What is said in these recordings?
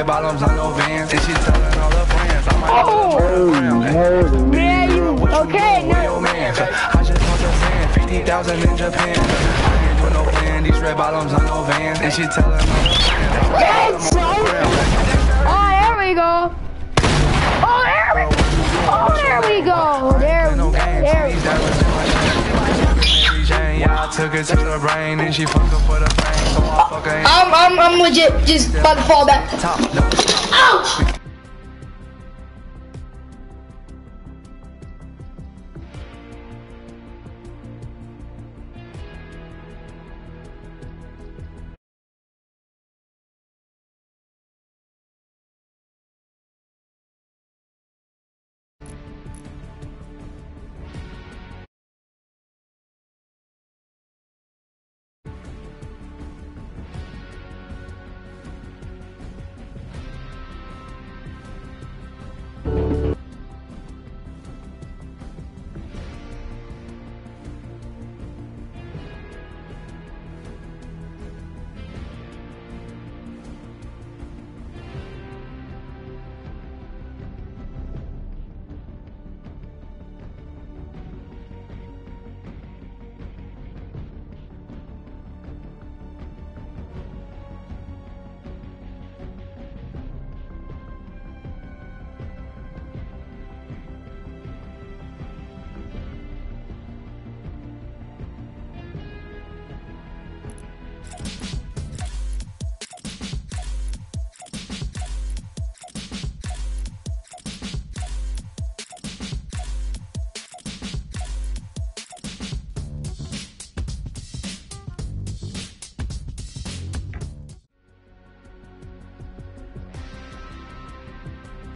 red bottoms on no vans. And she telling all her friends, I might Oh, yeah, you okay? No. I just want the sand, 50,000 in Japan. I ain't doing no plan, these red bottoms on no vans. And she telling all her friends, Yes, son. Oh, there we go. Oh, there we Oh, there we go. There, no there. Yeah, I took her to the brain. And she fuck her for the fame. So I fuck her in I'm, I'm, I'm legit just about to fall back. Ouch!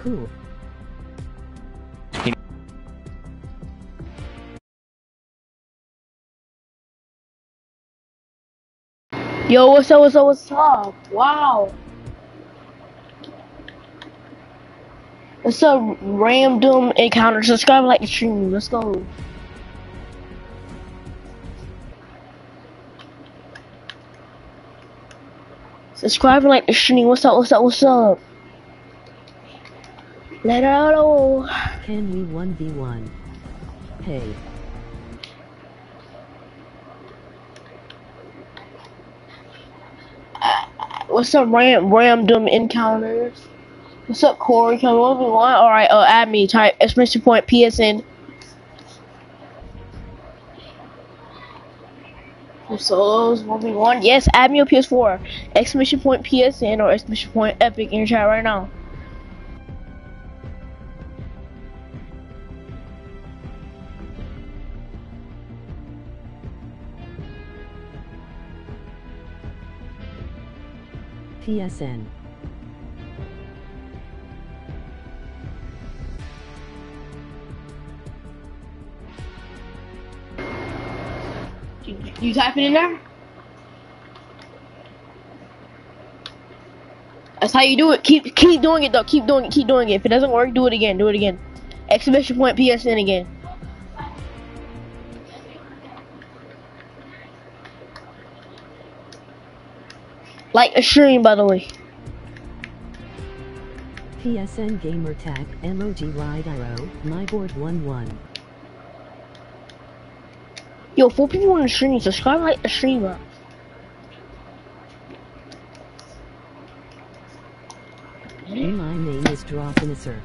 Yo, what's up, what's up, what's up? Wow. What's up, random encounter? Subscribe, like the stream. Let's go. Subscribe and like the stream. What's up, what's up, what's up? Let it out. Can we 1v1? Hey. What's up, ram random encounters? What's up, Corey? Can we one v one? All right, uh, add me. Type exclamation point PSN. Solos one v one. Yes, add me on PS4. Exclamation point PSN or exclamation point Epic in your chat right now. PSN. You, you type it in there. That's how you do it. Keep keep doing it though. Keep doing it. Keep doing it. If it doesn't work, do it again. Do it again. Exclamation point PSN again. Like a stream, by the way. PSN gamer tag emoji wide arrow my board 11. Yo, four people on the stream. Subscribe, like a streamer. My name is Dropinicer.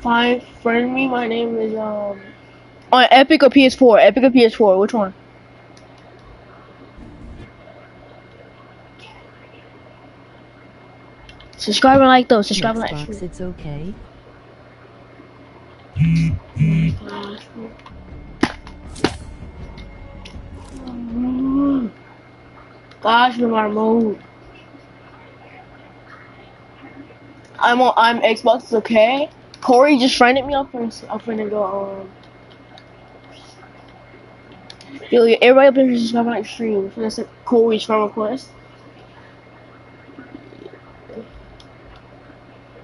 Fine, friend me. My name is um. On Epic or PS4? Epic or PS4? Which one? Subscribe and like though. Subscribe and like. Xbox it's okay. Gosh, no matter mode. I'm on. I'm Xbox. It's okay. Corey just friended me. I'm finna. I'm finna go. Um. Yo, everybody up here subscribe and like stream. So that's a Corey's friend request.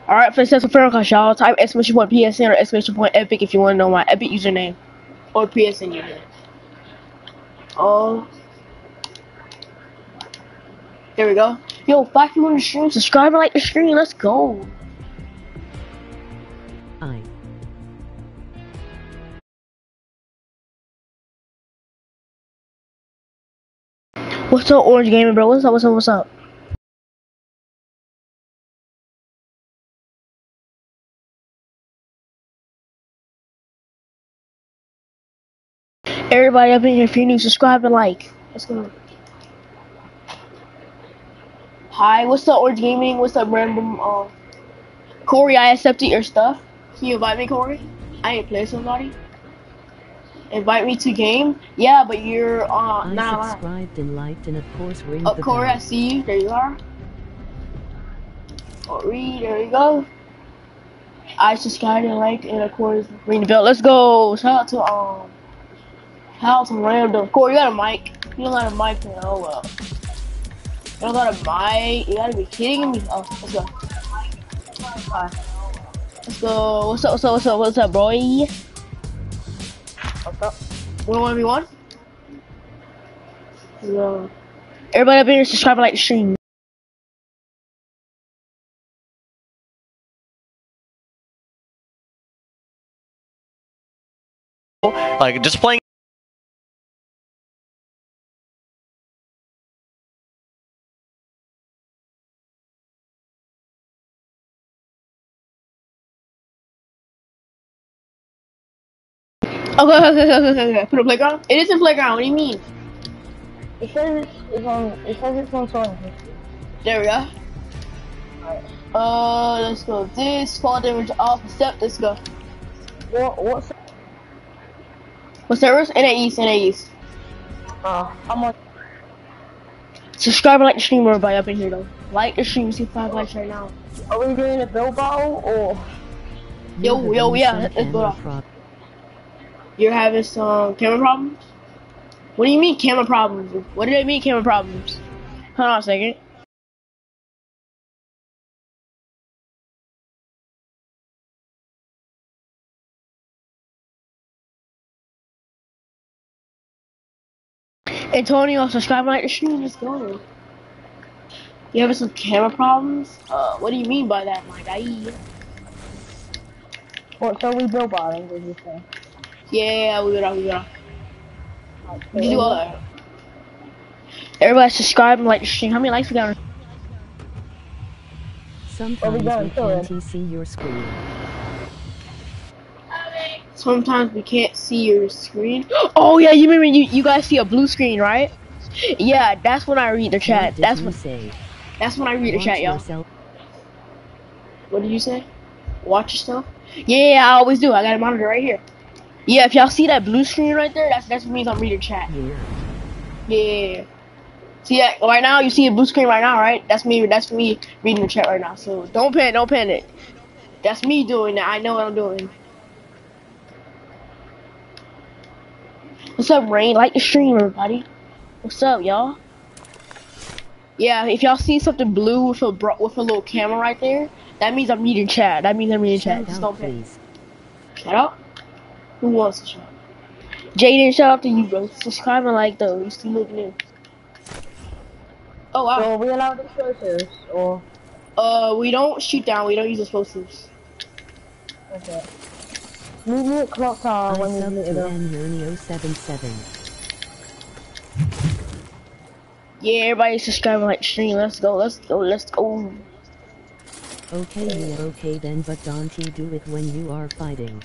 Alright, for the friend request, y'all type exclamation point PSN or exclamation point Epic if you want to know my Epic username or PSN username. Oh. There we go. Yo, five people on stream. Subscribe and like the stream. Let's go. What's up, Orange Gaming, bro? What's up? What's up? What's up? Everybody up in here, if you're new, subscribe and like. Let's go. Hi, what's up, Orange Gaming? What's up, random? Uh, Corey, I accepted your stuff. Can you invite me, Corey? I ain't play somebody. Invite me to game? Yeah, but you're uh I not subscribed and liked and of course ring Oh, the Corey, I see you. There you are. Corey, there you go. I subscribed and liked, and of course, ring the bell. Let's go. Shout out to um, shout out to random. Corey, you got a mic? You don't got a mic? Man. Oh well. You don't got a mic? You gotta be kidding me. Oh, let's go. Let's go. What's up? What's up? What's up? What's up, bro? What's up? One one v one. Yeah. Everybody up here, subscribe and like the stream. Like just playing. Okay, okay, okay, okay, okay, okay. Put a playground? It isn't playground, what do you mean? It says it's, it's on. It says it's on Sonic. There we go. Uh, let's go. This, fall damage off, step, let's go. What? What's? What servers? NA East, NA East. Uh, I'm on. Subscribe and like the stream, everybody up in here though. Like the stream, see five likes right now. Are we doing a build battle or? Yo, yo, yeah, some let's go off. prob- You're having some camera problems? What do you mean camera problems? What do they mean camera problems? Hold on a second. Antonio, subscribe like the stream. Let's go. You having some camera problems? Uh, what do you mean by that, my guy? What? So we build battling? Did you say? Yeah, we got, we got. Like, We can do all that. Everybody subscribe and like the stream. How many likes we got? on- Sometimes going we can't see your screen. Sometimes we can't see your screen. Oh yeah, you remember you you guys see a blue screen, right? Yeah, that's when I read the chat. What That's you when say? that's when I read the chat, y'all. What did you say? Watch yourself. Yeah, I always do. I got a monitor right here. Yeah, if y'all see that blue screen right there, that's that's what means I'm reading chat. Yeah. Yeah. See that right now? You see a blue screen right now, right? That's me. That's me reading the chat right now. So don't panic. Don't panic. That's me doing that. I know what I'm doing. What's up, Rain? Like the stream, everybody. What's up, y'all? Yeah, if y'all see something blue with a bro- with a little camera right there, that means I'm reading chat. That means I'm reading chat. Shout Just don't panic. Shout out. Who wants to shout? Jaden, shout out to you, bro. Subscribe and like though. You still look new. Oh wow. So are we allowed explosives or? Uh, we don't shoot down. We don't use explosives. Okay. Meet me at clock tower I when you sub meet to us. Nernio77. Yeah, everybody subscribe and like stream. Let's go. Let's go. Let's go. Okay, yeah, okay then, but don't you do it when you are fighting.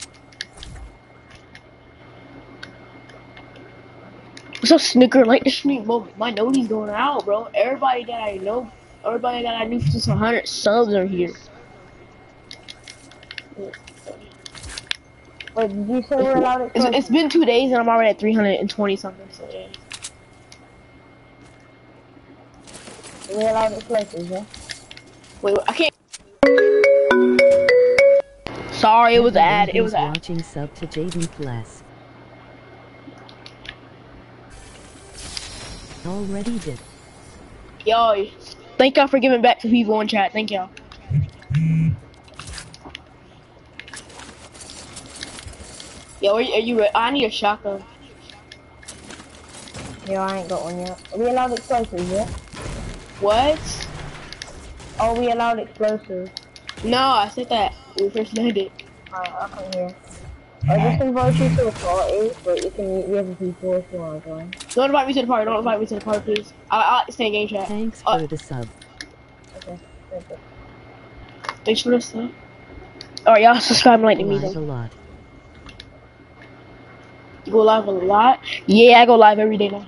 What's up, Snicker? Like this stream. Bro, my noti's going out, bro. Everybody that I know, everybody that I knew for just 100 subs are here. Wait, did you say we're allowed It's, it's been two days and I'm already at 320 something. So yeah. We're allowed explosives, yeah? Wait, wait, I can't. Sorry, it was an ad. It was an ad. watching sub to Jaden Bless. Already did. Yo, thank y'all for giving back to people in chat. Thank y'all. Yo, are you, are you re- I need a shotgun. Yeah, I ain't got one yet. Are we allowed explosives, yeah? What? Oh, we allowed explosives. No, I said that we first landed. Alright, I can hear. I just invite you to the party, but you can meet the other people if you want to join. Don't invite me to the party. Don't invite me to the party, please. I, I like to stay in game chat. Thanks Uh, for the sub. Okay. Thank you. Thanks for this. Huh? Alright, y'all subscribe and like the Live a meeting. lot. You go live a lot? Yeah, I go live every day now.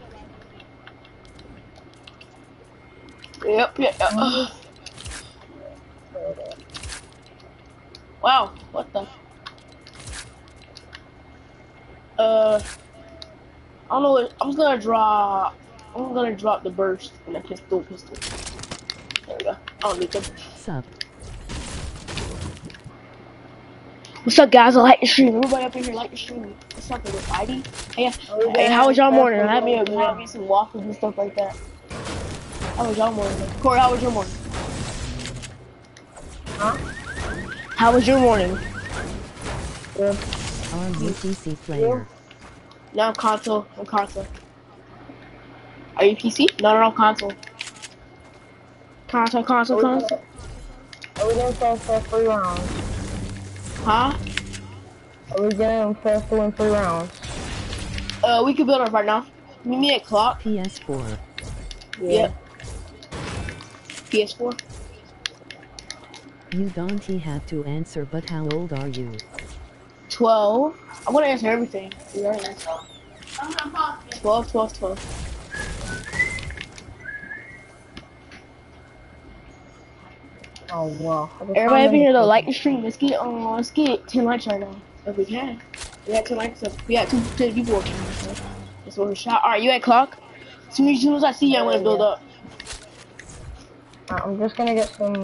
Yep, yep, yep. Wow, what the? Uh, I don't know. What, I'm just gonna drop. I'm gonna drop the burst and the pistol, pistol. There we go. I don't need them. Sup. What's up, guys? I like the stream. Everybody up in here like the stream. What's up, with ID? Hey, Oh, hey, yeah, how was y'all morning? what Have me, we a, want. have me some waffles and stuff like that. How was y'all morning? Corey, how was your morning? Huh? How was your morning? Good. Our UTC player. No, I'm console. I'm console. Are you PC? No, no, no, console. Console, console, console. Are we gonna play for three rounds? Huh? Are we gonna play for in three rounds? Uh, we could build up right now. Meet me at clock. PS4. Yep. PS4. You don't have to answer, but how old are you? 12. I'm gonna answer everything. You already know. 12, 12, 12. Oh wow. Everybody found up in here though, like the stream. Let's get um, let's get 10 likes right now. If we can. We got 10 likes. We got two, 10 people watching. So that's what we shot. Alright, you at clock? As soon as, soon as I see you, I'm gonna build up. Uh, I'm just gonna get some.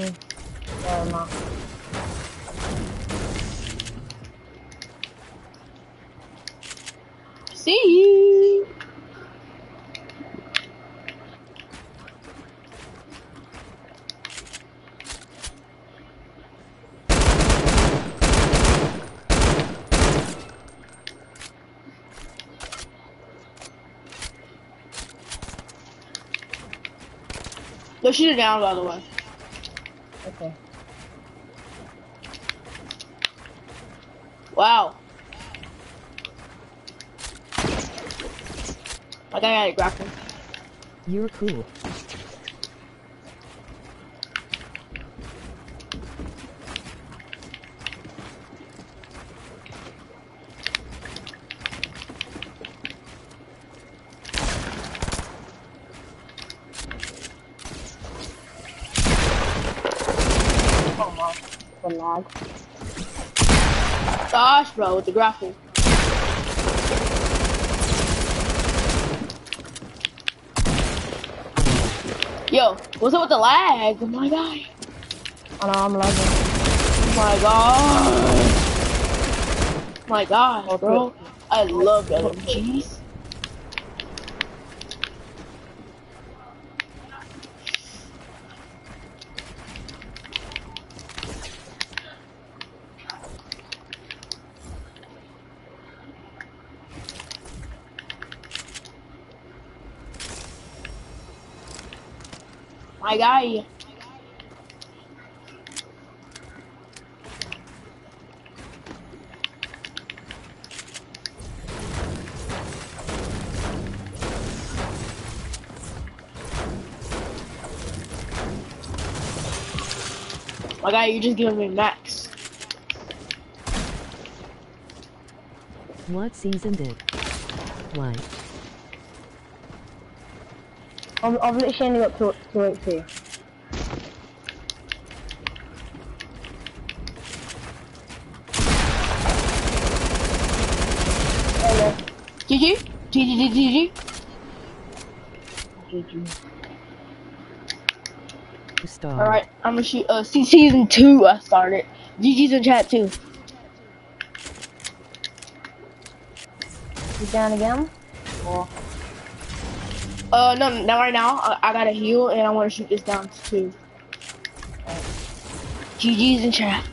Uh, See you. No, shoot it down, by the way. Okay. Wow. I got a grapple. You're cool. Oh wow. The lag. Gosh, bro, with the grapple. Yo, what's up with the lag? Oh my god. Oh no, I'm lagging. Oh my god. Oh My god, oh, bro. I love LMGs. My guy. My guy, you're just giving me max. What season did? Why? I've, I've literally only got two, two HP. Hello. GG? GG, GG, GG. Star. Alright, I'm gonna shoot, uh, see season two I started. GG's in chat too. You down again? Or Uh, no, not right now. I, I gotta heal and I wanna shoot this down too. GG's in chat.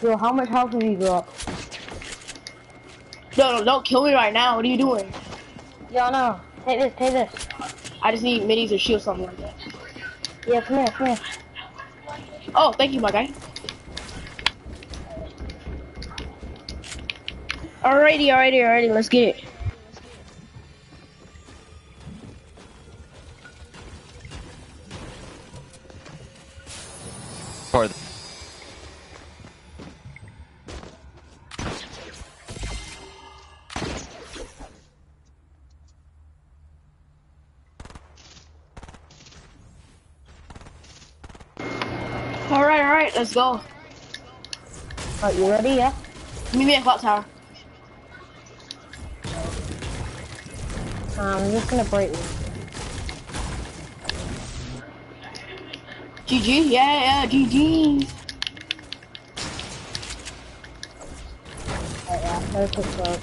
yo, how much health have you drop? No, no, don't kill me right now. What are you doing? Yo, no. Take this, take this. I just need minis or shield something like that. Yeah, come here, come here. Oh, thank you, my guy. Alrighty, alrighty, alrighty. Let's get it. For Alright, alright. Let's go. Alright, you ready? Yeah. Meet me at clock tower. Um, I'm just gonna break you. GG. Yeah, yeah. GG. Oh, yeah. The.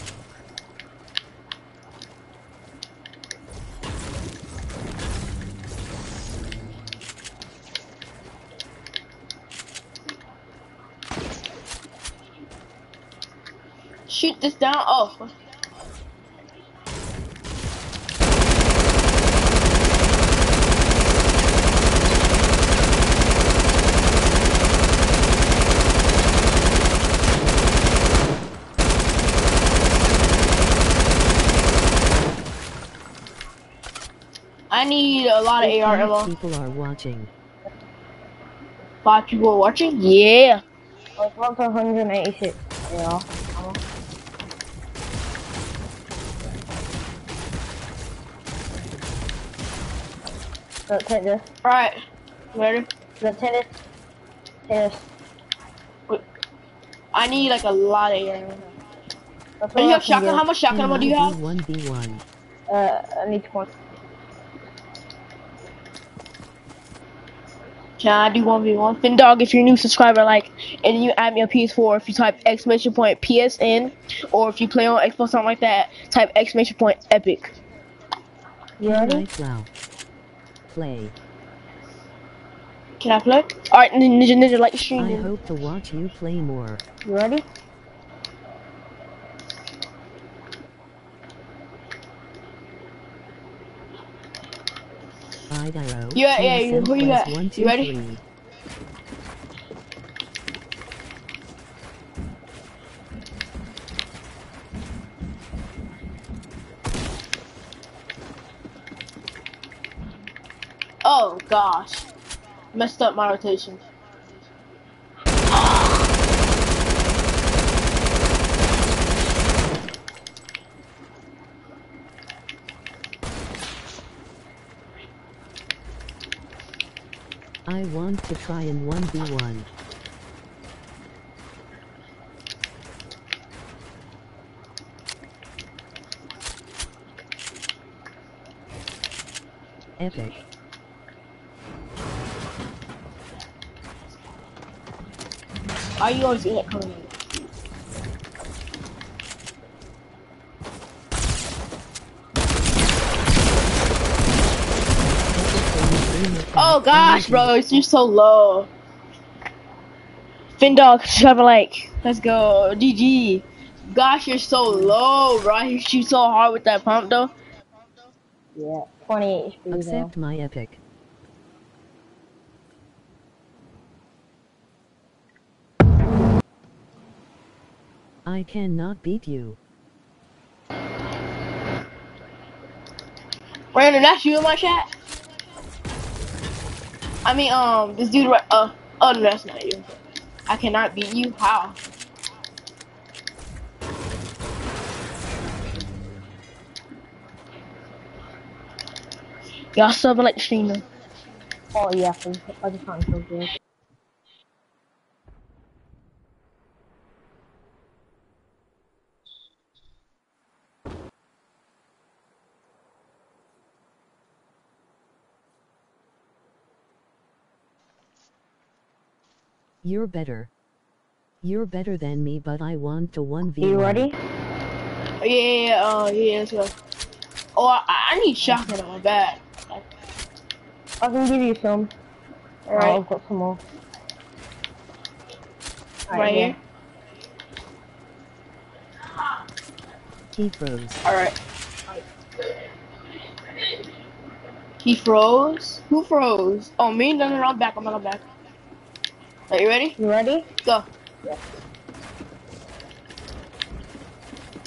Shoot this down. Oh. I need a lot of AR ammo. people are watching. Five people watching? Yeah. It's up to 186. Yeah. So take this. Alright. Ready? So take this. Take this. I need like a lot of AR ammo. That's Do you have shotgun? How much shotgun ammo do you have? One v one. Uh, I need 20. Can I do 1v1? Findog, if you're a new subscriber, like, and you add me on PS4, if you type exclamation point PSN, or if you play on Xbox, something like that, type exclamation point Epic. You ready? Night Flow. Play. Can I play? Alright, Ninja Ninja, like the I hope to watch you play more. You ready? Idiro. Yeah, yeah, you- who you got? One, two, You ready? three. Oh gosh. Messed up my rotation. I want to try in 1v1. Epic. Are you in it coming? Oh gosh, bro, you're so low. Findog, Trevor like, let's go. GG. Gosh, you're so low, bro. You shoot so hard with that pump though. Yeah. 20 HP though. Accept my epic. I cannot beat you. Brandon, that's you in my chat? I mean, um, this dude right, uh, oh, no, that's not you. I cannot beat you? How? Y'all subbing like the stream though. Oh yeah, I just, I just found so good. You're better. You're better than me, but I want to 1v1. You ready? Oh, yeah, yeah, yeah, uh, yeah, let's go. Oh, I, I need shotgun on my back. I can give you some. Oh, Alright, I've got some more. right yeah. here. He froze. Alright. He froze? Who froze? Oh, me? No, no, no, I'm back. I'm back. I'm back. Are you ready? You ready? Go. Yeah.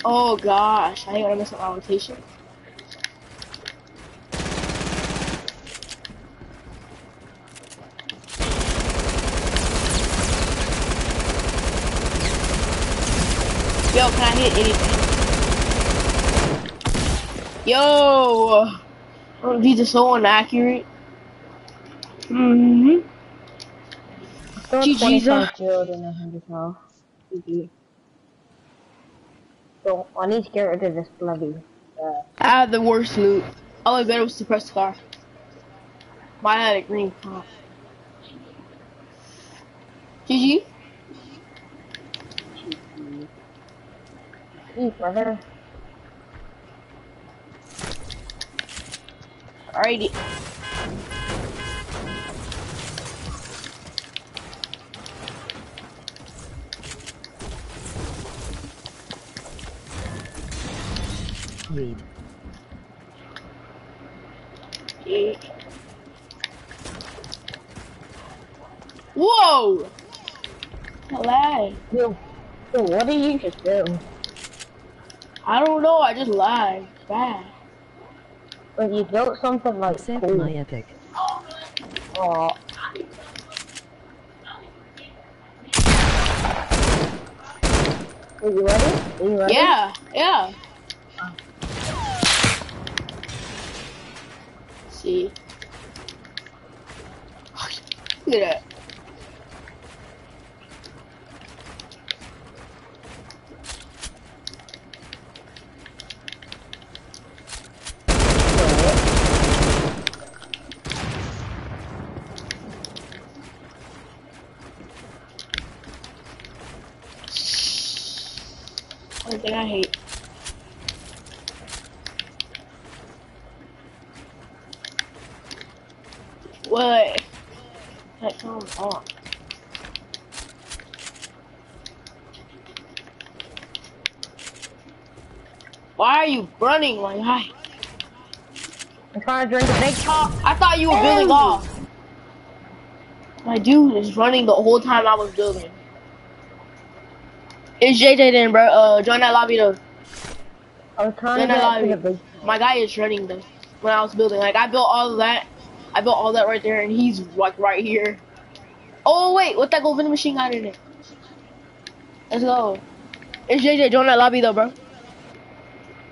Oh gosh, I think I messed up my rotation. Yo, can I hit anything? Yo! These are so inaccurate. Mm-hmm. Still GG's 25 up. shield and 100 health. GG. So, I need to get rid of this bloody. Uh, I had the worst loot. All I better was suppress the car. Mine had a green pump. GG? Brother. Alrighty. Read. Whoa! Hello. Yo, yo, what did you just do? I don't know, I just lied. Bad. Like, you built something like Accept cool. my epic. Oh. Are you ready? Are you ready? Yeah, yeah. See. Look at that. Only thing I hate. What? Sounds on. Why are you running like I? I'm trying to drink a big top. I thought you were building off. My dude is running the whole time I was building. It's JJ then, bro. Uh, join that lobby though. I was trying Join to that lobby. My guy is running though. When I was building, like I built all of that. I built all that right there, and he's like right here. Oh wait, what that gold vending machine got in it? Let's go. It's JJ. Join that lobby though, bro.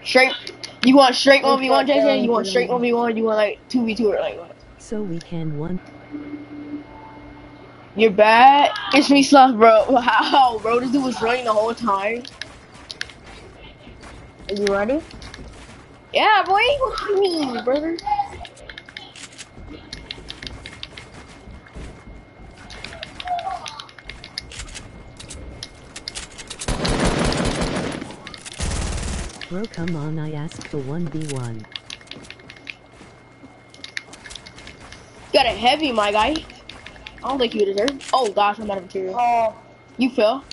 Straight. You want straight one v one, JJ? You want straight one v one? You want like two v two or like what? So we can one. You're bad. It's me, Sluff, bro. Wow, bro. This dude was running the whole time. Are you ready? Yeah, boy. What you mean, brother? Bro, come on, I asked for 1v1. You got a heavy, my guy. I don't think you deserve. Oh gosh, I'm out of material. Oh, You fell.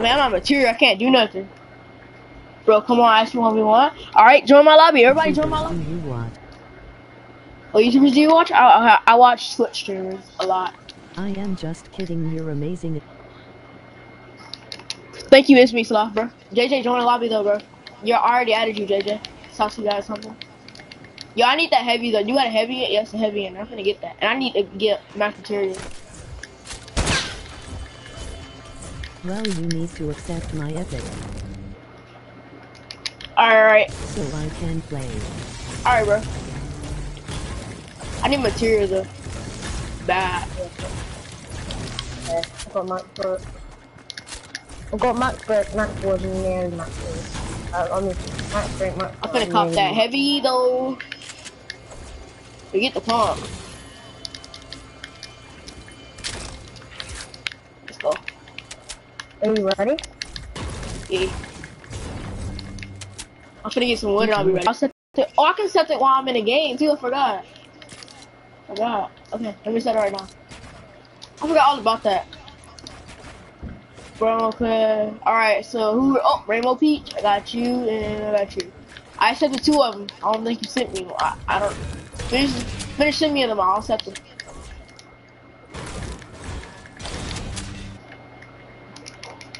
Man, I'm out of material. I can't do nothing. Bro, come on, ask me what we want. All right, join my lobby. Everybody, join my lobby. do you what? What oh, YouTubers do you watch? I, I, I watch Twitch streamers a lot. I am just kidding, you're amazing. Thank you, it's me, Sloth, bro. JJ, join the lobby though, bro. You're already added you, JJ. Talk to you guys something. Yo, I need that heavy though. You got a heavy? Yes, a heavy, and I'm gonna get that. And I need to get max material. Well, you need to accept my epic, All right, so I can play. all right, bro. I need material though. Bad. okay. I got Max Burke. I got Max Burke, Max Woods, and Max. Uh, I mean, Max Burke, Max I'm Woods, gonna cop that heavy though. Forget the pump. Let's go. Are you ready? Yeah. I'm gonna get some wood and I'll be ready. I'll set it. Oh, I can set it while I'm in the game too. I forgot. I forgot. Okay, let me set it right now. I forgot all about that. Bro, okay. Alright, so who? Oh, Rainbow Peach. I got you, and I got you. I sent the two of them. I don't think you sent me. I, I don't. Finish, finish sending me them. I'll accept them.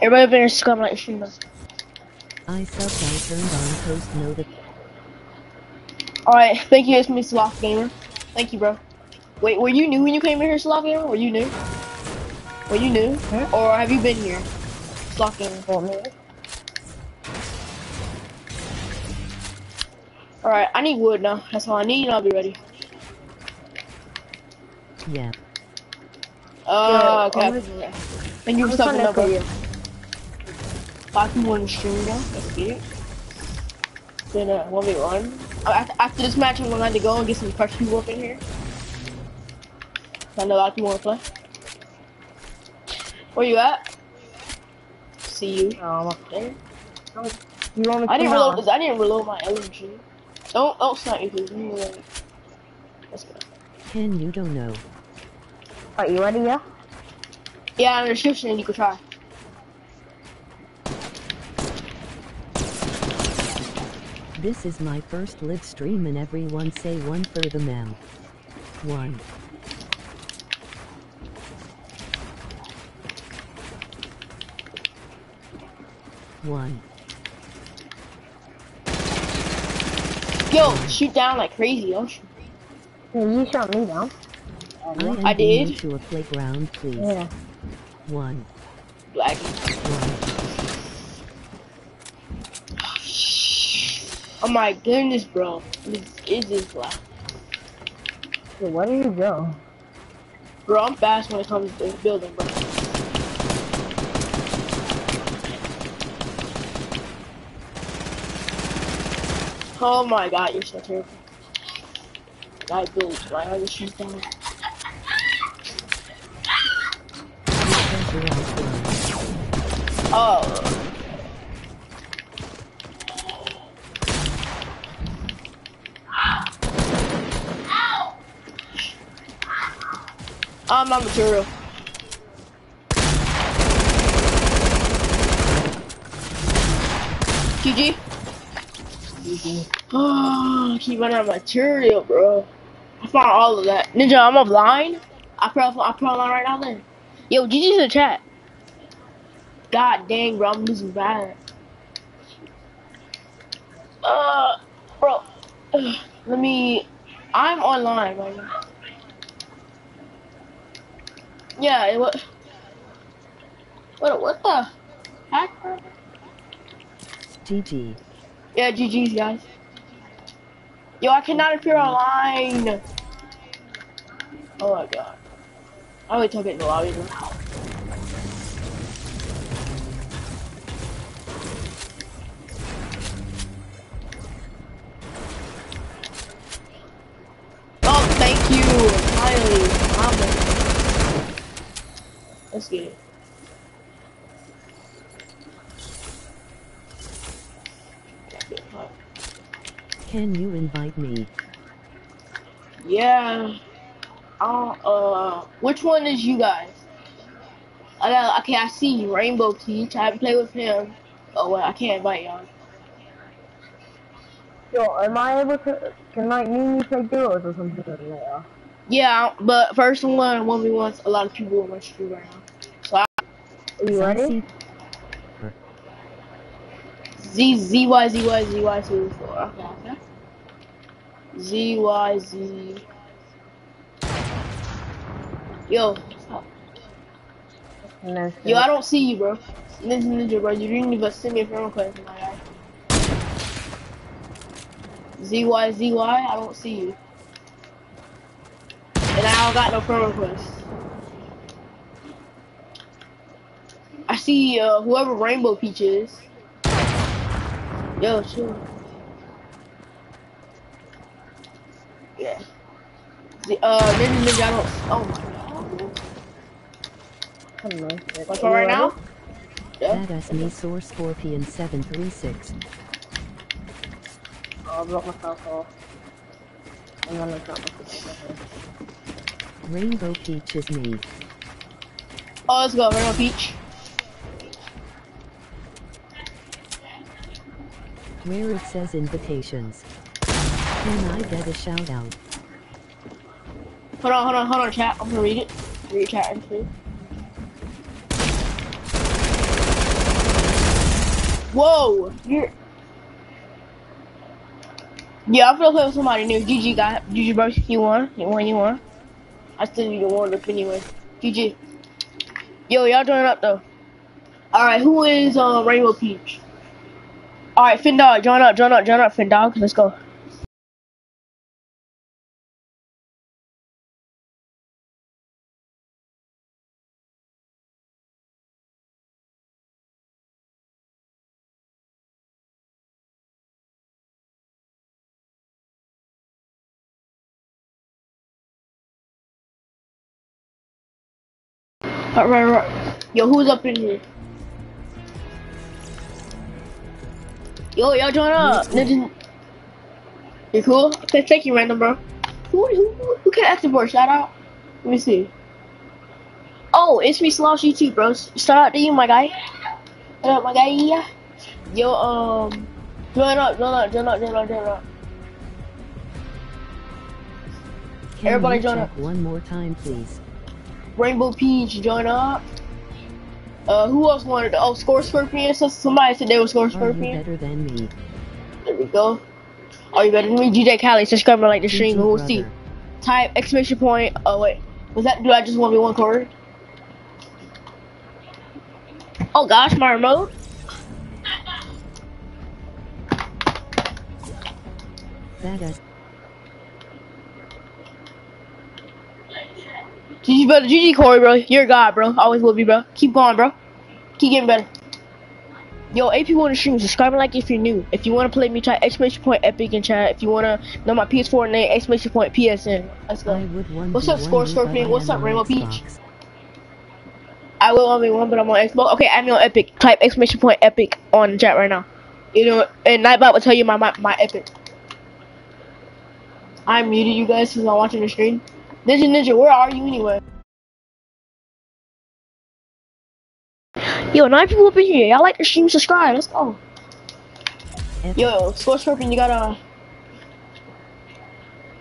Everybody finish coming like stream. I subbed I turned on post notif. Alright, thank you, it's me, Sloth Gamer. Thank you, bro. Wait, were you new when you came in here, Sloth Gamer? Were you new? Were you new? Or have you been here? Sloth Gamer. For me. Alright, I need wood now. That's all I need, and I'll be ready. Yeah. Uh, Yeah, okay. I'm Thank you I'm for subbing trying up, to bro. you. Five people in the stream now. Let's get it. Then, uh, 1v1. Uh, After, after this match, I'm gonna have to go and get some fresh people up in here. I know a lot of play. Where you at? See you. Oh, I'm up there. Oh, you wanna? I didn't reload. down? I didn't reload my LMG. Don't don't snipe me, please. Let me reload. Let's go. Ken, you don't know. Are you ready, yeah? Yeah, I'm in the description. You can try. This is my first live stream and everyone say one for the mem. One. One. Yo, shoot down like crazy, don't you? Yeah, you shot me down. I am I going did. to a playground, please. Yeah. One. Black. One. Oh my goodness, bro. This is this black. So where do you go? Bro, I'm fast when it comes to building, bro. Oh my god, you're so terrible. Guy builds, right? I just shoot down. Oh. I'm my material. GG. Oh, keep running out of material, bro. I found all of that. Ninja, I'm offline. I put I put online right now then. Yo, GG's in the chat. God dang, bro, I'm losing bad. Uh, bro, ugh, let me. I'm online right now. Yeah, it, what? What? What the heck? GG. Yeah, GG's guys. Yo, I cannot appear mm-hmm. online. Oh my god. I always took it in the lobby. bro. Oh, thank you. Mama. Let's get it. Can you invite me? Yeah. Uh, uh, which one is you guys? I got, okay, I see Rainbow Peach. I haven't played with him. Oh, well, I can't invite y'all. Yo, am I able to, can like me and you play duos or something later? Yeah, but first one, one v ones, a lot of people in my stream right now. So I, Are you ready? Z Z Y Z Y Z Y two four. Okay, okay. Z Y Z. Yo, stop. No, yo, I don't see you, bro. Ninja Ninja, bro. You didn't even send me a friend request, my guy. Z Y Z Y. I don't see you. And I don't got no friend request. I see uh, whoever Rainbow Peach is. Yo, sure. Yeah. The, uh, Ninja Ninja, I don't. Oh my god. Come on. What's on right now? Yeah. Badass me source Scorpion 736. Oh, I blocked myself off. And then I got myself off. Rainbow Peach is me. Oh, let's go. Rainbow Peach. Where it says invitations. Can I get a shout out? Hold on, hold on, hold on, chat. I'm gonna read it. Read chat and. Whoa, you're. Yeah, I'm gonna play with somebody new. GG got GG bro. You won. You won. You won. I still need to warm up anyway. GG. Yo, y'all join up though. All right, who is uh, Rainbow Peach? All right, Finn Dog, join up, join up, join up, Finn Dog. Let's go. Right, right, right. Yo, who's up in here? Yo, y'all join up. Ninja. You cool? Okay, thank you, random bro. Who who who can ask for a shout out? Let me see. Oh, it's me, Sloshy too, bro. Shout out to you, my guy. What up, my guy? Yeah. Yo, um, join up, join up, join up, join up, join up. Can Everybody join up. one more time, please? Rainbow Peach, join up. Uh, who else wanted? To, oh, Score Scorpion. So somebody said they were Score Scorpion. better than me? There we go. Are you better than me? GJ Cali, subscribe and like the stream. We'll see. Type exclamation point. Oh wait, was that? Do I just want to be one chord? Oh gosh, my remote. That is GG brother, GG Corey, bro. You're a god, bro. Always will be, bro. Keep going, bro. Keep getting better. Yo, AP want to stream. Subscribe and like if you're new. If you want to play me, try exclamation point epic in chat. If you want to know my PS4 name, exclamation point PSN. Let's go. I would one What's up, Score Scorpion? What's up, Rainbow Peach? Xbox. I will only one, but I'm on Xbox. Okay, I'm on Epic. Type exclamation point Epic on chat right now. You know, and Nightbot will tell you my my, my Epic. I muted you guys since I'm watching the stream. Ninja Ninja, where are you anyway? Yo, nine people up in here. Y'all like the stream? Subscribe. Let's go. Epic. Yo, Score Scorpion, you gotta.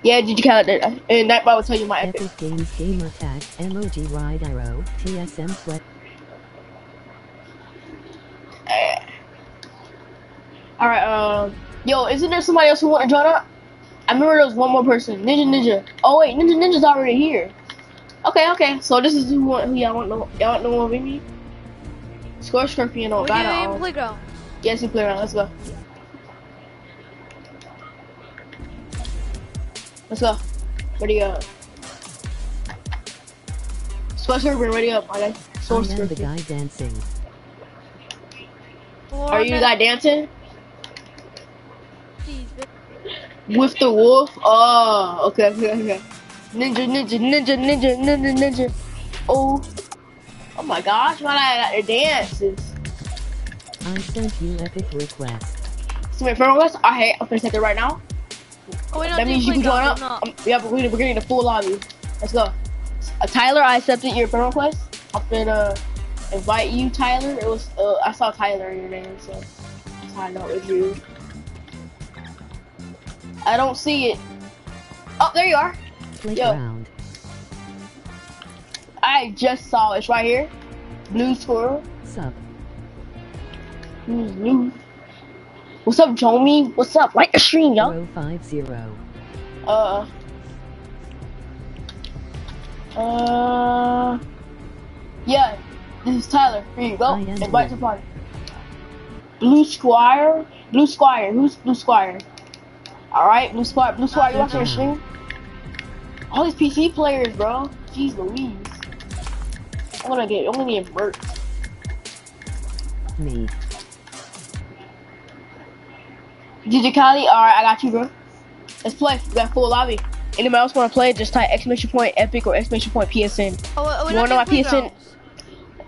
Yeah, did you count it? And Nightbot will tell you my Epic. Epic Games Gamer Tag, Emoji Wide Arrow, TSM Sweat. All right. Um. Yo, isn't there somebody else who want to join up? I remember there was one more person. Ninja Ninja. Oh wait, Ninja Ninja's already here. Okay, okay. So this is who want who y'all want to y'all want to know with me? Score Scorpion on We got didn't it. even um, play ground. Yes, you play around. Let's go. Let's go. Ready up. Score Scorpion, ready up, my guy. I Score am the guy dancing. Are you the guy dancing Jeez, with the wolf? Oh, okay, okay, okay. Ninja, ninja, ninja, ninja, ninja, ninja. Oh, oh my gosh, man, I got the dances. I sent you epic request. So my friend request. I hate. I'm gonna take it right now. Oh, wait, no, that means you can join up. no. Um, yeah, but we're, we're getting the full lobby. Let's go. Uh, Tyler, I accepted your friend request. I'm gonna invite you, Tyler. It was uh, I saw Tyler in your name, so that's how I know it was you. I don't see it. Oh, there you are. Playground. I just saw it. It's right here. Blue squirrel. Sup. Who's blue? What's up, Jomi? What's up? Like the stream, yo. Zero five zero. Uh. Uh. Yeah, this is Tyler. Here you go. Invite to party. Blue Squire. Blue Squire. Who's Blue Squire? All right, Blue Squire. Blue Squire, you watching the stream? All these PC players, bro. Jeez Louise. I'm gonna get. I'm gonna get burnt. Me. Did DJ Kali, alright, I got you, bro. Let's play. We got full lobby. Anybody else want to play? Just type exclamation point epic or exclamation point PSN. Oh, oh wait, we You don't wanna know do my PSN? playgrounds.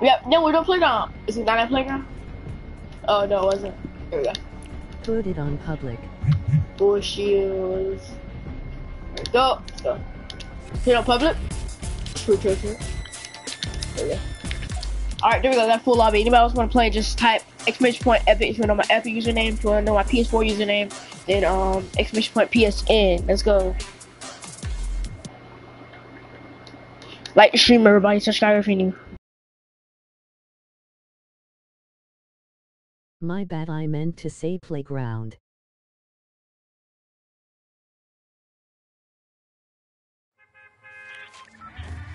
Yep, no, we don't playground. Is it not a playground? Oh, no, it wasn't. There we go. Put it on public. There we go. Put it on public. True. There we go. Alright, there we go, got full lobby. Anybody else want to play, just type exclamation point epic if you know my epic username, if you want to know my PS4 username, then um exclamation point PSN. Let's go. Like the stream, everybody. Subscribe if you're new. My bad, I meant to say playground.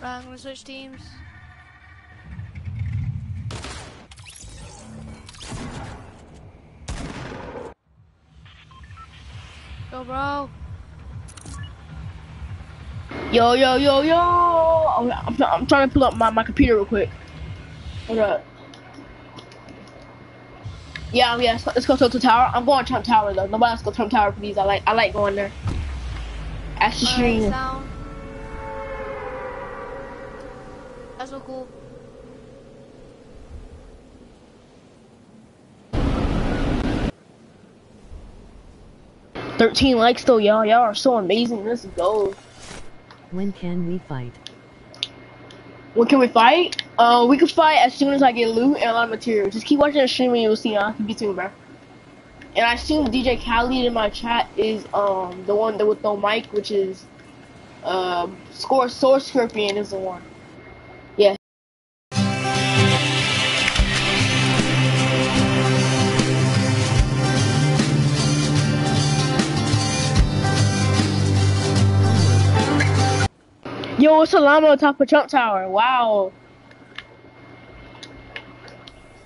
Right, I'm gonna switch teams. Go, bro. Yo, yo, yo, yo! I'm, I'm, I'm trying to pull up my, my computer real quick. Hold up. Yeah, yeah. Let's, let's go to the tower. I'm going to Trump Tower though. Nobody else go Trump Tower, please. I like I like going there. Ask the Alright, stream. down. That's so cool. Thirteen likes though, y'all. Y'all are so amazing. Let's go. When can we fight? When can we fight? Uh, we can fight as soon as I get loot and a lot of material. Just keep watching the stream and you'll see. I can get to bro. And I assume DJ Khaled in my chat is um the one that with no mic, which is um score source scorpion is the one. Yeah. Yo, a llama on top of Trump Tower. Wow.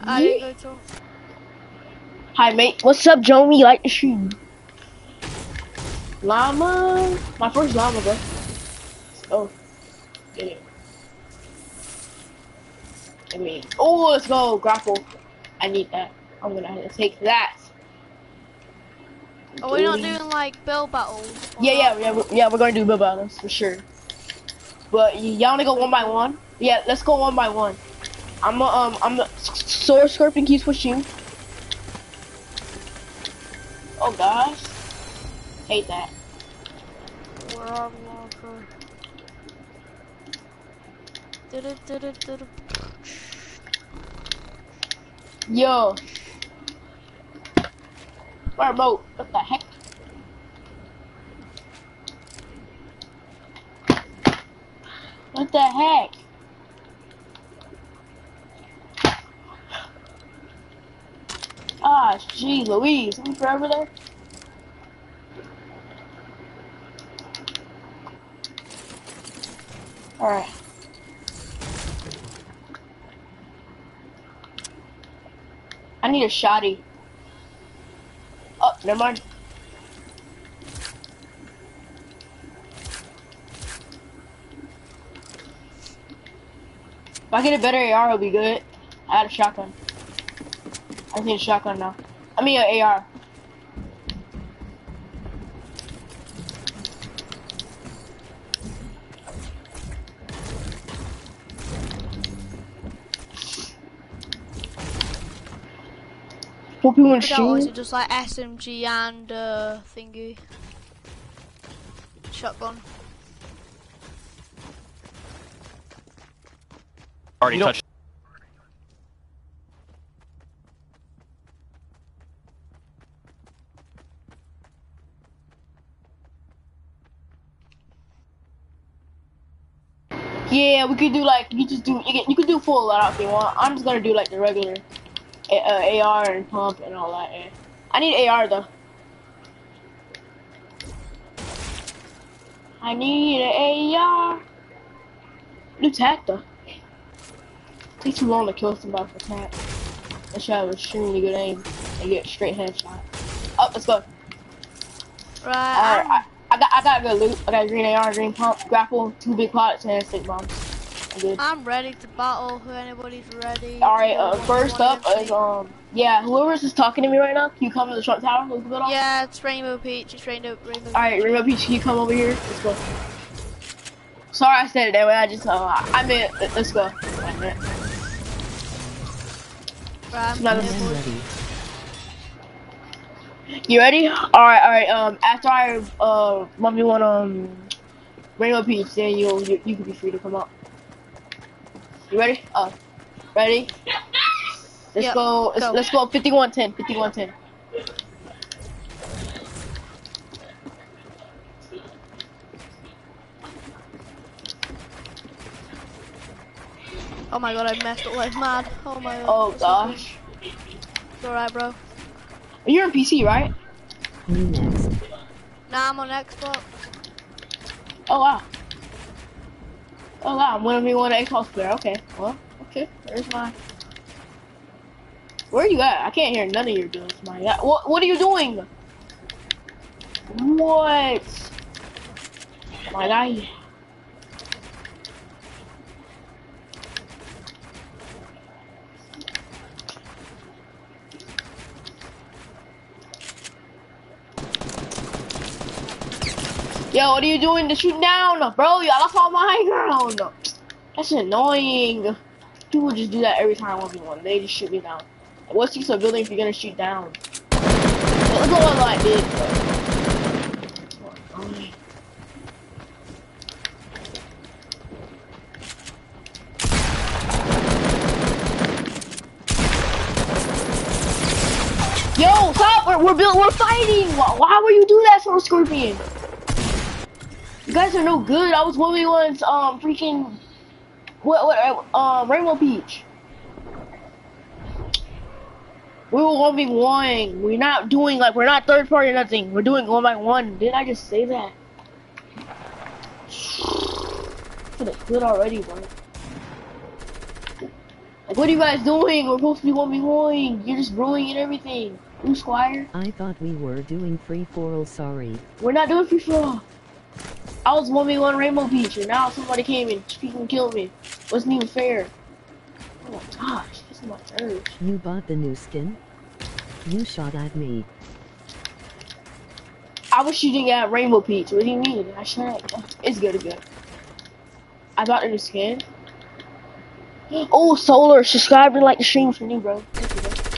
I didn't go to. Hi, mate. What's up, Jomi? Like the stream. Llama. My first llama, bro. Oh. Get it. I mean, oh, let's go. Grapple. I need that. I'm gonna have to take that. Are we not doing like build battles? Yeah, yeah, yeah, we're, yeah. We're gonna do build battles for sure. But y'all wanna go one by one? Yeah, let's go one by one. I'm a, um, I'm the sword scorpion keeps pushing. Oh gosh, hate that. Where are we, Walker? Du-du-du-du-du-du. Yo, my remote. What the heck? What the heck? Ah, gee, Louise, I'm forever there. Alright. I need a shotty. Oh, never mind. If I get a better AR, it'll be good. I had a shotgun. I need a shotgun now. I mean, an AR. Hope you want I is it just like SMG and uh, thingy? Shotgun. Already You touched. Yeah, we could do like you just do you, can, you could do full loadout if you want. I'm just gonna do like the regular A- uh, AR and pump and all that. Yeah. I need AR though. I need an AR. New tack though. Takes too long to kill somebody for tack. I should have extremely good aim and get straight headshot. Oh, let's go. Right, I got I got good loot. I got green AR, green pump, grapple, two big pots, and a stick bombs. I'm good. I'm, ready to battle. Who anybody's ready. All right. Uh, first up is um yeah whoever's just talking to me right now. Can you come to the Trump Tower? Let's go. Yeah, it's Rainbow Peach. It's Rainbow Rainbow. All right, Rainbow Peach, can you come over here? Let's go. Sorry, I said it that way. I just uh I meant let's go. I meant- Right, I'm Not I a- ready. You ready? All right, all right. Um, after I uh one v one um Rainbow Peach, then you you you can be free to come up. You ready? Uh, Ready? Let's Yep, go. Let's, go. let's go. 5110. 5110. Oh my god, I messed up like mad. Oh my god. Oh so good. gosh. It's alright, bro. You're on PC, right? Next. Nah, I'm on Xbox. Oh wow. Oh wow, I'm one of me one Xbox player. Okay. Well, okay. There's my. Where are you at? I can't hear none of your guns, my What What are you doing? What? My guy. Yo, what are you doing to shoot down? Bro, y'all lost all my ground. That's annoying. People just do that every time I 1v1. They just shoot me down. What's use of building if you're gonna shoot down? Look at what I did. Yo, stop! We're we're, build, we're fighting. Why, why would you do that, so Scorpion? You guys are no good. I was one v one's um freaking what what uh, um Rainbow Peach. We were one v one. We're not doing like we're not third party or nothing. We're doing one by one. Didn't I just say that? For the good already, bro. Like what are you guys doing? We're supposed to be one v one. You're just ruining everything. Blue Squire. I thought we were doing free for all. Sorry. We're not doing free for all. I was 1v1 Rainbow Peach, and now somebody came and freaking killed me. Wasn't even fair. Oh my gosh, this is my nerves. You bought the new skin? You shot at me. I was shooting at Rainbow Peach. What do you mean? I shot. It's good, it's good. I bought the new skin. Oh, Solar, subscribe and like the stream for me, bro. Thank you, bro.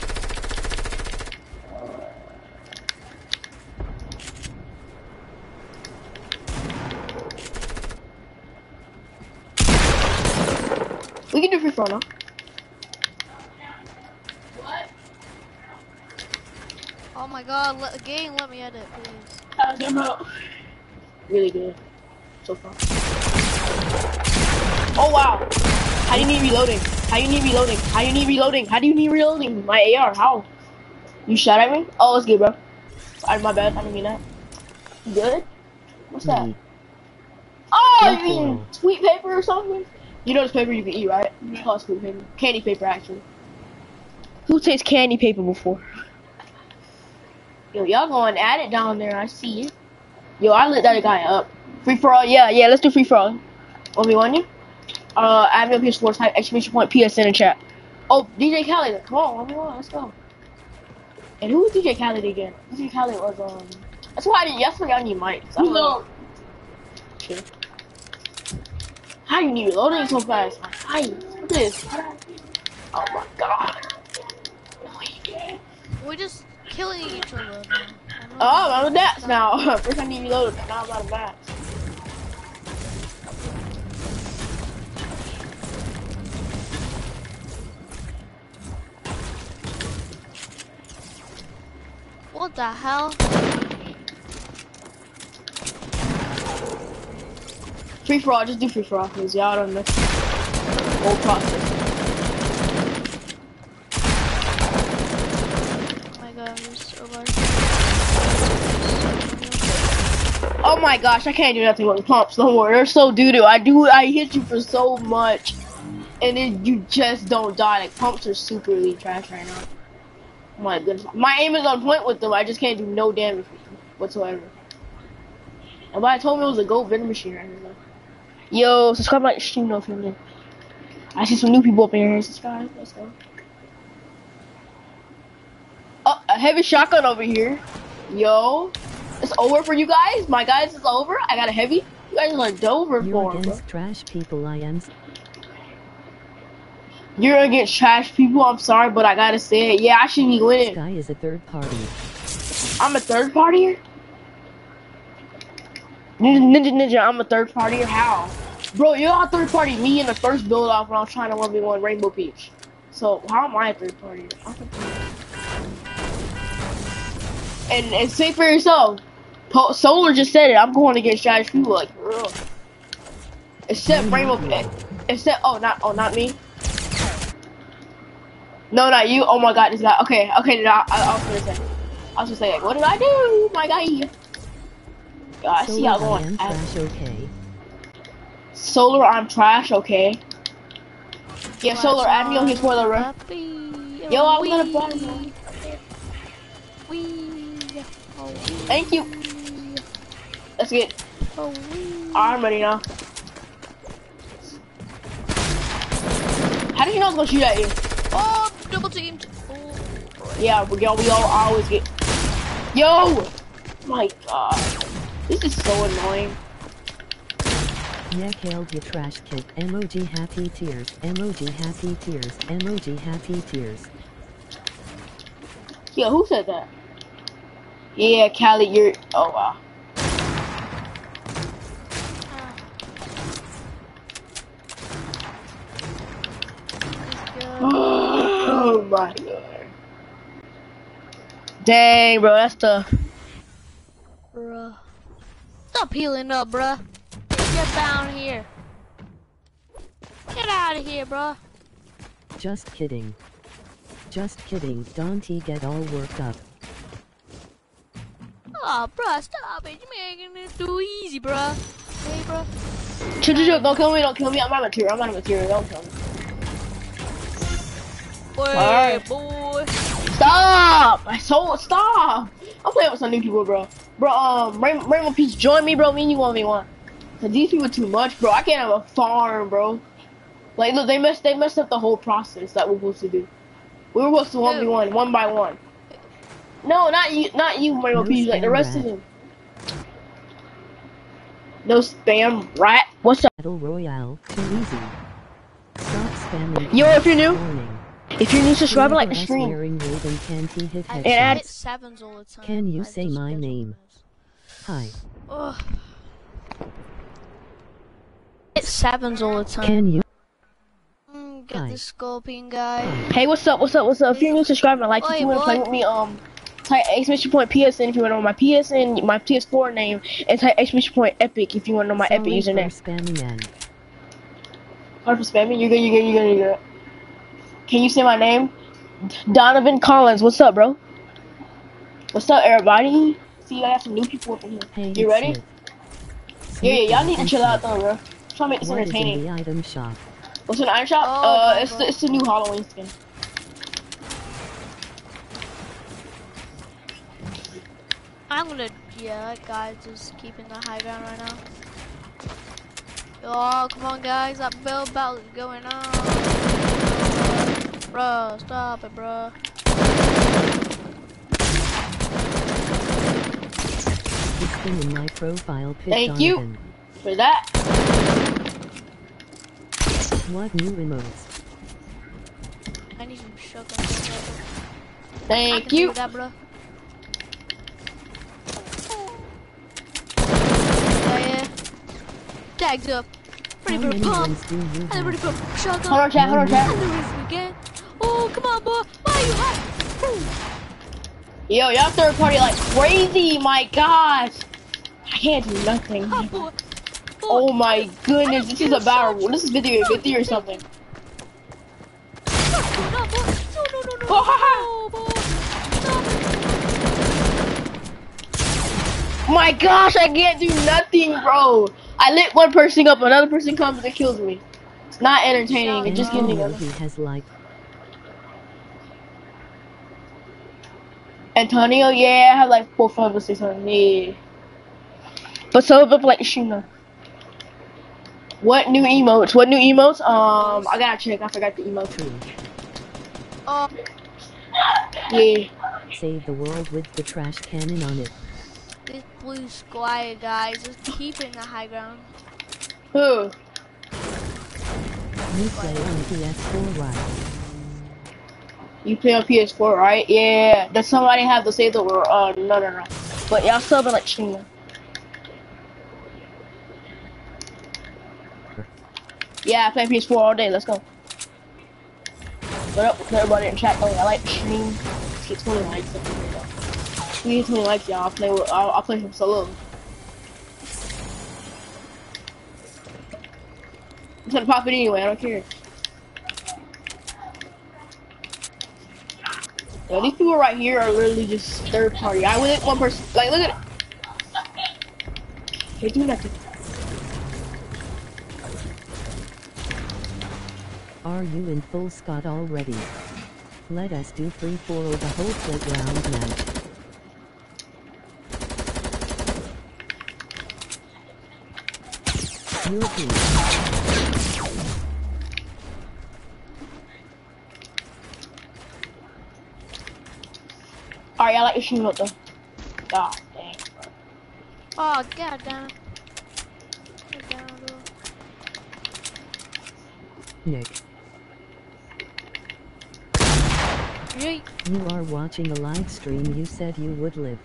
We can do free throw now. Oh my god, let game let me edit, please. How's your mouth? Really good. So far. Oh wow. How do you need reloading? How do you need reloading? How do you need reloading? How do you need reloading? My AR, how? You shot at me? Oh, it's good, bro. Alright, my bad. I didn't mean that. You good? What's that? Me. Oh, you mean sweet paper or something? You know this paper you can eat, right? It's called sweet paper. Candy paper, actually. Who tastes candy paper before? Yo, y'all going at it down there. I see it. Yo, I lit that guy up. Free for all, yeah, yeah. Let's do free for all. One v one you. Uh, add me on PS4. Type exclamation point PSN in chat. Oh, DJ Khaled, come on, one v one. Let's go. And who was DJ Khaled again? DJ Khaled was um. That's why I didn't. Yesterday I need mics. I don't know. How you need reloading so fast? Hi, look at this. Oh my god. We're just killing each other. Oh, I'm bats now. First I need reloaded, now I'm out of bats. What the hell? Free for all, just do free for all, please. Yeah, I don't miss the whole process. Oh my god, I'm so bad. Oh my gosh, I can't do nothing with the pumps no more. They're so doo doo. I do, I hit you for so much, and then you just don't die. Like pumps are super trash right now. Oh my goodness, my aim is on point with them. I just can't do no damage with them whatsoever. Nobody told me it was a gold vending machine right here. though. Yo, subscribe like the stream though if you're. I see some new people up in here. Subscribe. Let's go. Oh, a heavy shotgun over here. Yo, it's over for you guys. My guys, it's over. I got a heavy. You guys are like Dover You're for bro. against trash people. I am. You're against trash people. I'm sorry, but I gotta say it. Yeah, I should be winning. This guy is a third party. I'm a third partier. Ninja, ninja. I'm a third party. How? Bro, you're a third party. Me in the first build off when I was trying to 1v1 Rainbow Peach. So how am I a third party? And and say for yourself, Po- Solar just said it. I'm going against Josh People like for real. Except Rainbow. Peach. Except oh not oh not me. No, not you. Oh my God, this guy. Okay, okay. I, I, I was gonna say. I was gonna say like, what did I do, oh my guy? Yeah, I see how Solar, I going. am trash okay. Solar, I'm trash. Okay. Yeah, Solar, add me on his spoiler room. Yo, oh I was gonna Wee. buy. Wee. Oh, wee. Thank you. Let's get. Oh. I'm ready now. How did you know I was gonna shoot at you? Oh, double teamed. Oh, Yeah, we all we all always get. Yo, my God, this is so annoying. Yeah, killed your trash kid. Emoji happy tears. Emoji happy tears. Emoji happy tears. Yeah, who said that? Yeah, Callie, you're. Oh wow. Oh my God. Dang, bro, that's tough. bruh. Stop healing up, bruh. Get down here. Get out of here, bruh. Just kidding. Just kidding. Don't he get all worked up? Oh, bruh, stop it. You're making it too easy, bruh. Hey, bruh. Chill, chill, chill. Don't kill me. Don't kill me. I'm not material. I'm not material. Don't kill me. Boy, Alright. boy. Stop! I so stop. I'm playing with some new people, bro. Bro, um, Rainbow, Rainbow Peach, join me, bro. Me and you one v one. Cause these people too much, bro. I can't have a farm, bro. Like, look, they messed, they messed up the whole process that we're supposed to do. We were supposed to one v one, one by one. No, not you, not you, Rainbow No Peach. Like the rest of them. No spam rat. What's up? Battle Royale. Too easy. Stop spamming. Yo, if you're new. If you're new, subscribe and like the stream. wearing Raven can't I And add- sevens all the time. Can you I say my name? Hi. Ugh. Hit sevens all the time. Can you? Mm, get Hi. the scorpion guy. Hey, what's up? What's up? What's up? If you're new, subscribe and like. If you want to play with me, um, type exclamation point PSN if you want to know my PSN, my PS4 name, and type exclamation point Epic if you want to know my Epic Sorry username. for spamming and Hard for spamming. You're good. You're good. You're good. You're good. Can you say my name? Donovan Collins. What's up, bro? What's up, everybody? See, I got some new people up in here. Hey, You ready? Smith. Yeah, yeah. Y'all need to chill out though, bro. Try to make this What is in entertaining. the item shop? What's an the iron shop? Oh, uh, it's God. the, it's the new Halloween skin. I'm gonna, yeah, guy's just keeping the high ground right now. Oh, come on, guys, that build battle is going on. Bruh, stop it, bruh. In my profile pic. Thank you. For that, What new emotes? I need some shotgun. I thank you. that, bruh. Yeah, yeah. Tags up. Ready How for a many pump. ones do you And then ready for a shotgun. Hold on, chat. Hold on, chat. And the rest again. Oh, come on, boy. Why are you hot? Yo, y'all third party like crazy. My gosh, I can't do nothing. Hot boy. Oh my goodness, this is a battle. This is 50 or 50 or something. My gosh, I can't do nothing, bro. I lit one person up, another person comes and kills me. It's not entertaining. It just gives me. together. he has like Antonio, yeah, I have like four, five, or six hundred. Yeah. But so up like Shuna. What new emotes? What new emotes? Um, I gotta check. I forgot the emote. true. Oh, Yeah. Save the world with the trash cannon on it. this blue squire guys is keeping the high ground. Who? You play on PS4 right? You play on PS4, right? Yeah. Does somebody have to save the world? Uh, no, no, no. But y'all still been like Shuna. Yeah, I play PS4 all day. Let's go. What up with everybody in chat? Oh, I like stream. Get 20 likes. We get 20 likes, y'all. I'll play with, I'll, I'll play him solo. I'm gonna pop it anyway, I don't care. These people right here are literally just third party. I it, one person. Like, look at it. Do nothing. Are you in full Scott already? Let us do free for the whole playground now. European. Alright, I like your shoe note though. God dang. Oh, god damn. God. Nick, Yeet. you are watching a live stream you said you would live.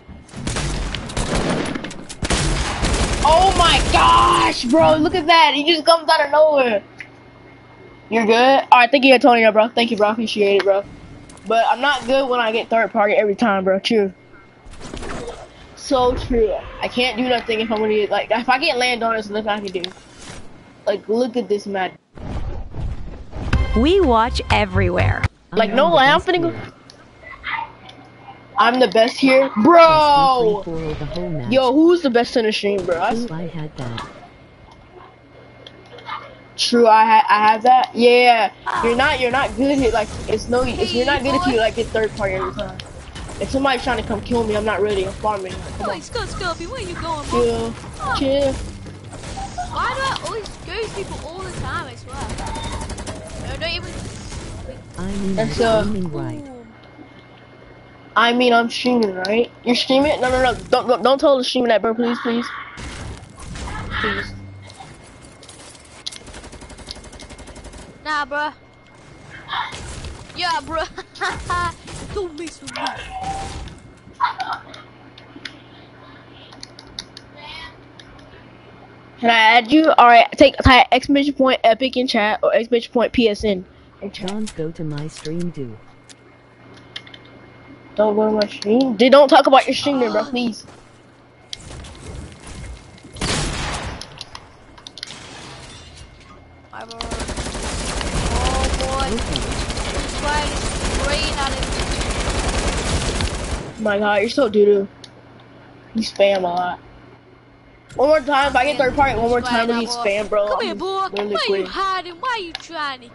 Oh my gosh, bro! Look at that. He just comes out of nowhere. You're good. All right, thank you, Antonio, bro. Thank you, bro. Appreciate it, bro. But I'm not good when I get third party every time, bro. True. So true. I can't do nothing if I'm gonna get like if I get land on, it, there's nothing I can do. Like, look at this match. We watch everywhere. Like, no lie, I'm finna go- I'm the best here, bro. free for the whole match. Yo, who's the best in the stream, bro? I Ooh, I had that. True, I ha I have that. Yeah, you're not you're not good at like it's no it's, you're not good if you like get third party every time. If somebody's trying to come kill me, I'm not ready. I'm farming. Like, come Boy, on, Scott Scubby, where you going, bro? chill, chill. Why do I always go to people all the time, I swear? No, don't even... I mean, That's, you're uh, streaming right. I mean, I'm streaming, right? You're streaming? No, no, no. Don't don't, don't tell the streaming that, bro. Please, please, please. Nah, bruh. Yeah, bruh. Don't mess with me. Can I add you? All right, take type exclamation point epic in chat or exclamation point PSN in chat. Don't go to my stream, do. Don't go to my stream. Dude, don't talk about your stream, then, bro. Please. Bye, bro. Oh, boy. This guy is spraying at it. My God, you're so doo doo. You spam a lot. One more time, if I get third party, one more time, Spraying we spam, bro. Come I'm here, boy. literally Why are you quitting. hiding? Why are you trying to...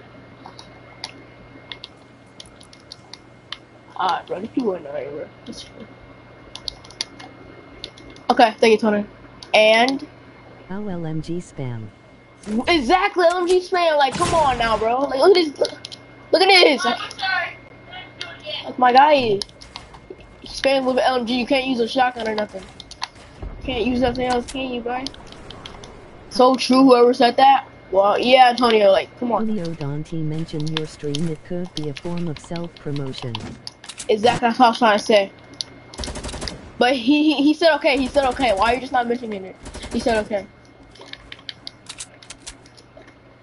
Alright, bro, these people are annoying, bro. That's true. Okay, thank you, Tony. And How LMG spam. exactly LMG spam. Like, come on now, bro. Like, look at this. Look, look at this. Like, like my guy spams with LMG. You can't use a shotgun or nothing. Can't use nothing else, can you, bro? So true. Whoever said that. Well, yeah, Antonio. Like, come on. Julio Dante mentioned your stream. It could be a form of self-promotion. Exactly what I was trying to say. But he, he he said okay. He said okay. Why are you just not mentioning it? He said okay.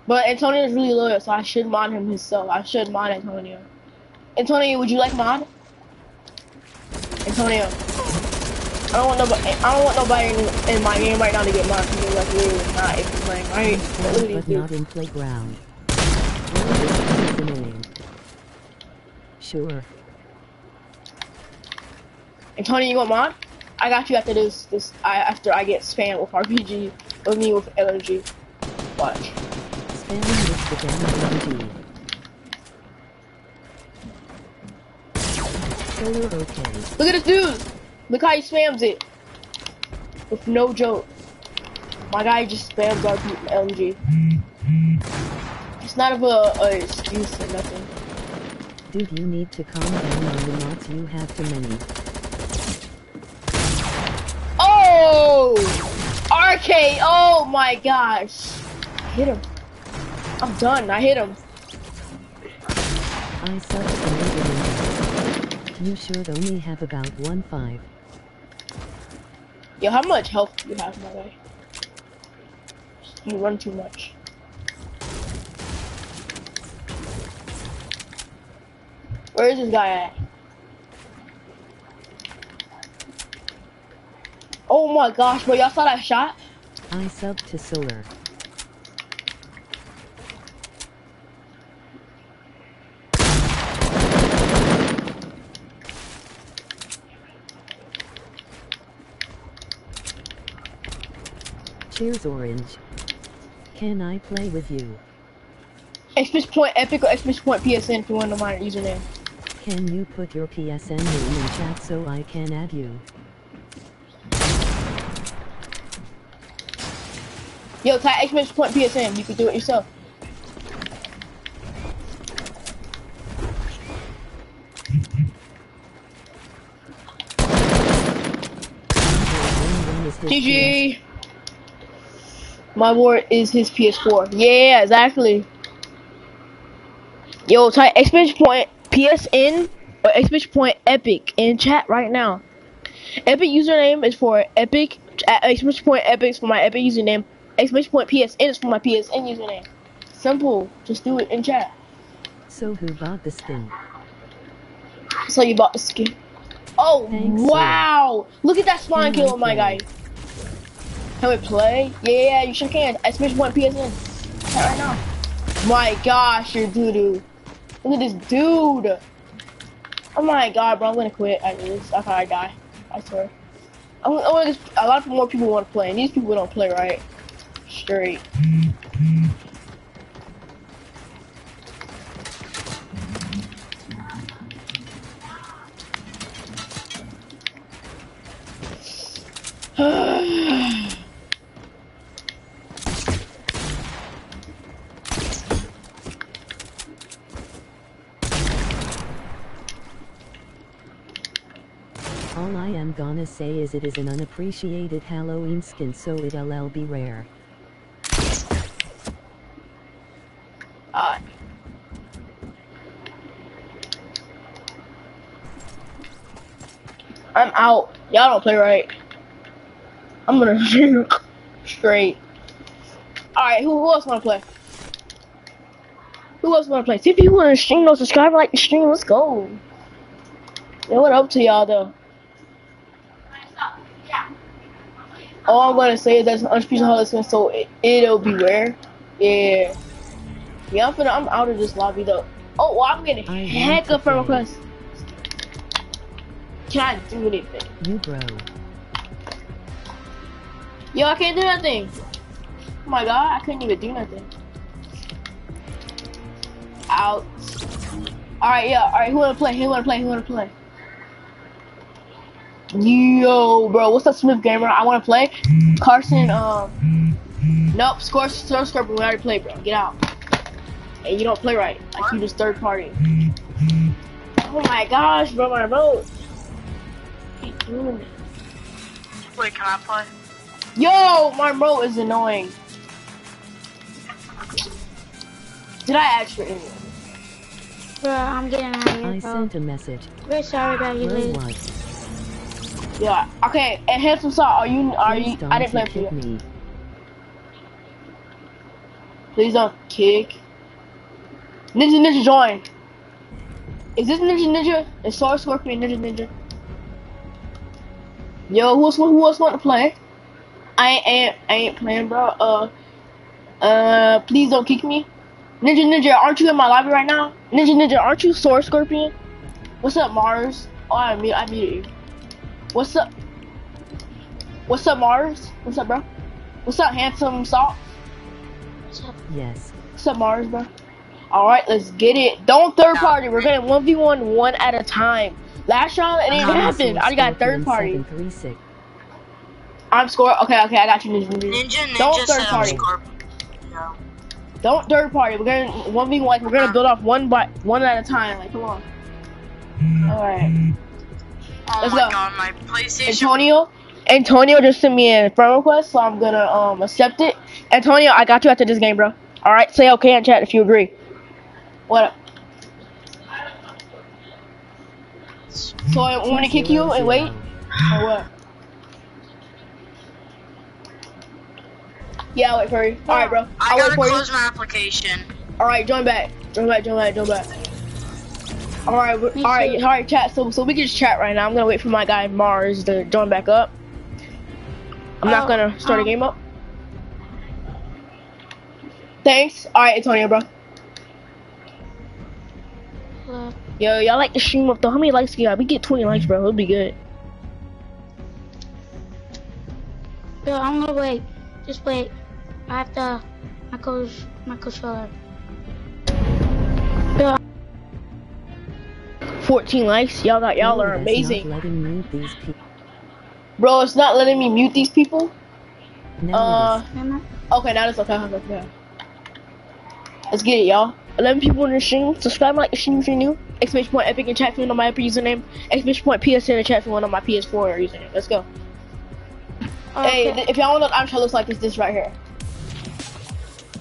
But Antonio is really loyal, so I should mod him himself. I should mod Antonio. Antonio, would you like mod? Antonio. I don't want nobody. I don't want nobody in, in my game right now to get mod. Because like really not if you're playing right. Look at these but dudes. not in playground. Well, this is. Sure. Antonio, you want mod? I got you after this. This I, after I get spam with RPG with me with LMG. Watch. Spamming with the damn. Okay. Look at this dude. Look how he spams it. With no joke. My guy just spams RP LMG. It's not of a, a excuse or nothing. Dude, you need to calm down on the mods you have too many. Oh! RK! Oh my gosh. I hit him. I'm done. I hit him. I suck You should only have about one five. Yo, how much health do you have, my guy? You run too much. Where is this guy at? Oh my gosh, bro, y'all saw that shot? I sub to Solar. Cheers, Orange. Can I play with you? Xbox Point Epic or Xbox Point PSN if you want to my username. Can you put your PSN name in chat so I can add you? Yo, type Xbox Point PSN, you can do it yourself. When is his GG. My ward is his PS4. Yeah, exactly. Yo, type exclamation point PSN or exclamation point Epic in chat right now. Epic username is for Epic. uh, Exclamation point Epic is for my Epic username. Exclamation point PSN is for my PSN username. Simple. Just do it in chat. So who bought the skin? So you bought the skin. Oh Thanks, wow! Look at that spawn kill, my guy. Can we play? Yeah, you sure can. Exclamation one PSN. Right now. My gosh, you're doo doo. Look at this dude. Oh my god, bro, I'm gonna quit I this. I die. I swear. I I want a lot more people want to play, and these people don't play right. Straight. All I am gonna say is it is an unappreciated Halloween skin so it'll be rare. Uh, I'm out. Y'all don't play right. I'm gonna straight. Alright, who, who else wanna play? Who else wanna play? See if you wanna stream, no subscribe, like the stream, let's go. Yeah, what up to y'all though? All I'm gonna say is that's an unspeakable holiday, so it, it'll be rare. Yeah. Yeah, I'm finna, I'm out of this lobby though. Oh, well, I'm getting I heck of play. requests. Can I do anything? You bro. Yo, I can't do nothing. Oh my god, I couldn't even do nothing. Out. Alright, yeah, alright, who wanna play? Who wanna play? Who wanna play? Yo, bro, what's up, Smith Gamer? I wanna play. Carson, um. Nope, score, score, score, but we already played, bro. Get out. And you don't play right. Like, you just third party. Oh my gosh, bro, my remote. Keep doing it. Wait, can I play? Yo, my remote is annoying. Did I ask for any? Bro, I'm getting out of I here, bro. sent a message. We're sorry about you, Where Liz. Yeah. Okay. And handsome saw, are you? Are Please you? I didn't play for you. me. Please don't kick. Ninja Ninja join. Is this Ninja Ninja? Is Sword Scorpion Ninja Ninja? Yo, who else? Who else want to play? I ain't. I ain't playing, bro. Uh. Uh. Please don't kick me. Ninja Ninja, aren't you in my lobby right now? Ninja Ninja, aren't you Sword Scorpion? What's up, Mars? Oh, I mute. I muted you. What's up? What's up, Mars? What's up, bro? What's up, handsome salt? Yes. What's up, Mars, bro? Alright, let's get it. Don't third party. We're getting 1v1 one at a time. Last round, it didn't happen. I got third party. I'm score. Okay, okay, I got you, Ninja Ninja. Ninja Ninja Don't third party. No. Don't third party. We're gonna 1v1. Like, we're gonna uh-huh. build off one by one at a time. Like, come on. Alright. Oh Let's my go. god, my PlayStation. Antonio. Antonio just sent me a friend request, so I'm gonna um accept it. Antonio, I got you after this game, bro. Alright, say okay in chat if you agree. What up? So I want to kick you and wait? Or what? Yeah, I'll wait for you. Alright, bro. I I'll wait gotta for you. close my application. Alright, join back. Join back, join back, join back. All right, all right, all right, chat. So, so we can just chat right now. I'm gonna wait for my guy Mars to join back up. I'm not Oh, gonna start a um, game up. Thanks. All right, Antonio, bro. Uh, Yo, y'all like the stream up though? How many likes we got? We get 20 likes, bro. It'll be good. Yo, I'm gonna wait. Just wait. I have to. My coach, my controller. 14 likes. Y'all got y'all are amazing, Not letting mute these people. bro. It's not letting me mute these people. Uh, okay, now it's okay. okay, okay. Let's get it, y'all. 11 people in the stream. Subscribe, like stream if you're new. Exclamation point epic in chat if you want my epic username. Exclamation point PS in the chat if you want my PS4 username. Let's go. Hey, Okay. th- if y'all want to I'm sure looks like this, this right here.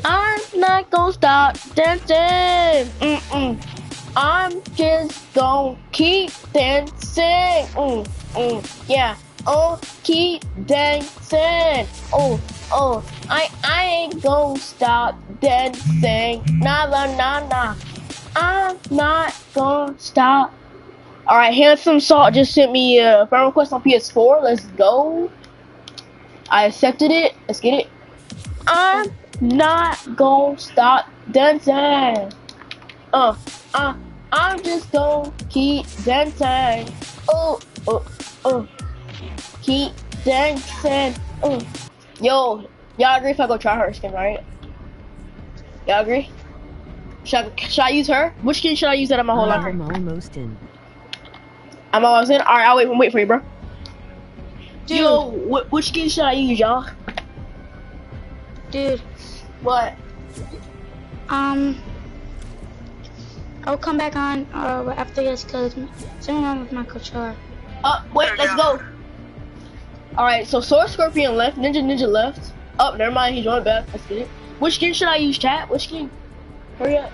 I'm not gonna stop dancing. Mm-mm. I'm just gonna keep dancing. Mm, mm, yeah. Oh, keep dancing. Oh, oh. I, I ain't gonna stop dancing. Nah, nah, nah, nah. I'm not gonna stop. All right, handsome salt just sent me a friend request on PS4. Let's go. I accepted it. Let's get it. I'm not gonna stop dancing. Uh, uh, I'm just gonna keep dancing. Oh, oh, oh. Keep dancing. Oh. Yo, y'all agree if I go try her skin, right? Y'all agree? Should I, should I use her? Which skin should I use out of my whole life? I'm almost in. I'm always in. Alright, I'll wait, wait for you, bro. Dude, Yo, wh- which skin should I use, y'all? dude. What? Um, I'll come back on uh, after this because something wrong with my controller. Uh, wait, let's go. go. Alright, so Sword Scorpion left, Ninja Ninja left. Oh, never mind, he joined back. Let's get it. Which skin should I use, chat? Which skin? Hurry up.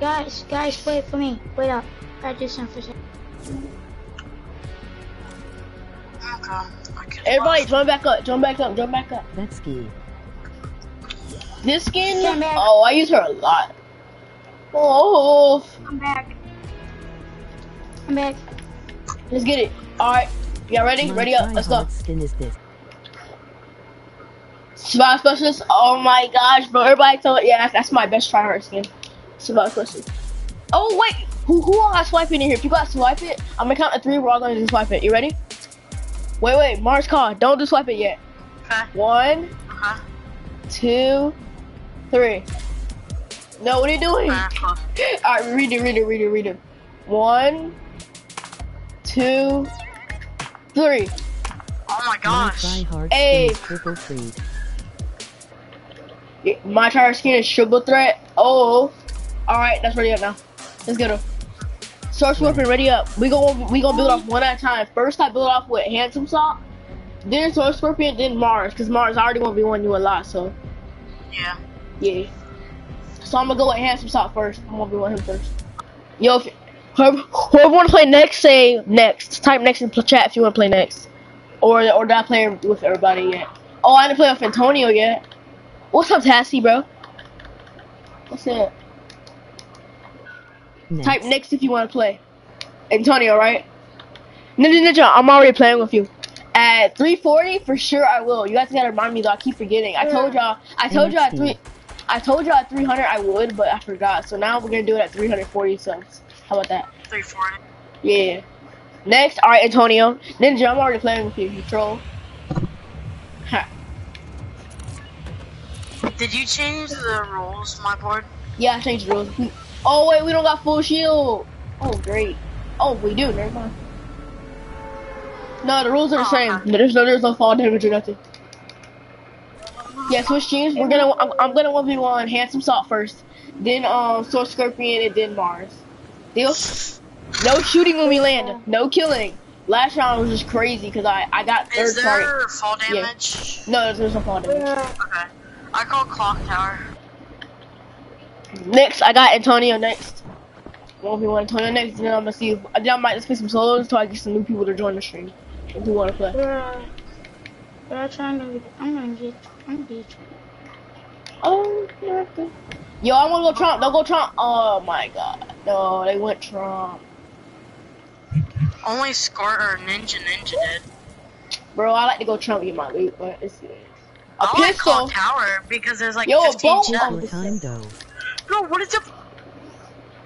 Guys, guys, wait for me. Wait up. Gotta do something for a second. Okay. I can Everybody, join back up, join back up, join back up. Vetsky. This skin? Oh, I use her a lot. Oh, I'm back. I'm back. let's get it. Alright, y'all ready? My Ready up, let's go. try-hard skin is this. Survival Specialist? Oh my gosh, bro. Everybody told yeah, that's, that's my best try hard skin. Survival Specialist. Oh, wait. Who, who all got swipe in here? If you got swipe it, I'm gonna count to three. We're all gonna just swipe it. You ready? Wait, wait. Mars call. Don't do swipe it yet. Okay. One, Uh-huh. two, three. No, what are you doing? Alright, read it, read it, read it, read it. One, two, three. Oh my My gosh. try-hard Hey. triple My tire skin is triple threat. Oh, all right, that's ready up now. Let's get her. Sword Scorpion, ready up. We gon' we gonna build off one at a time. First, I build off with Handsome Salt, then Sword Scorpion, then Mars, cause Mars already won't be one you a lot. So Yeah. yeah. So I'm gonna go with Handsome Sock first. I'm gonna be with him first. Yo, if, whoever, whoever wanna play next, say next. Type next in the chat if you wanna play next, or or did I play with everybody yet? Oh, I didn't play with Antonio yet. What's up, Tassie, bro? What's it? Next. Type next if you want to play. Antonio, right? Ninja Ninja, I'm already playing with you. At 340, for sure I will. You guys gotta remind me though. I keep forgetting. I told y'all. I told y'all at three. I told y'all at 300 I would, but I forgot. So now we're gonna do it at 340 subs. How about that? 340. Yeah. Next, all right, Antonio. Ninja, I'm already playing with you. You troll. Ha. Did you change the rules, my board? Yeah, I changed the rules. Oh wait, we don't got full shield. Oh great. Oh, we do. Never mind. No, the rules are the Oh, same. okay. There's no, there's no fall damage or nothing. Yeah, switch teams. We're gonna, I'm, I'm gonna one v one handsome salt first, then um sword scorpion, and then Mars. Deal. No shooting when we land. No killing. Last round was just crazy because I, I got third Is party. there fall Yeah. damage? No, there's, there's no fall damage. Okay. I call clock tower. Next, I got Antonio next. One v one Antonio next, and then I'm gonna see. If, then I might just play some solos until I get some new people to join the stream if we want to play. Bruh. Bruh, trying to. I'm gonna get. I'm gonna. Oh, you're. Yo, I wanna go Trump. Don't go Trump. Oh my god. No, they went Trump. Only Scar or Ninja Ninja did. Bro, I like to go Trump get my loot, but it's a I like pistol. Tower because there's like Yo, a 15 bolt chests. on Your time though. Bro, what is it?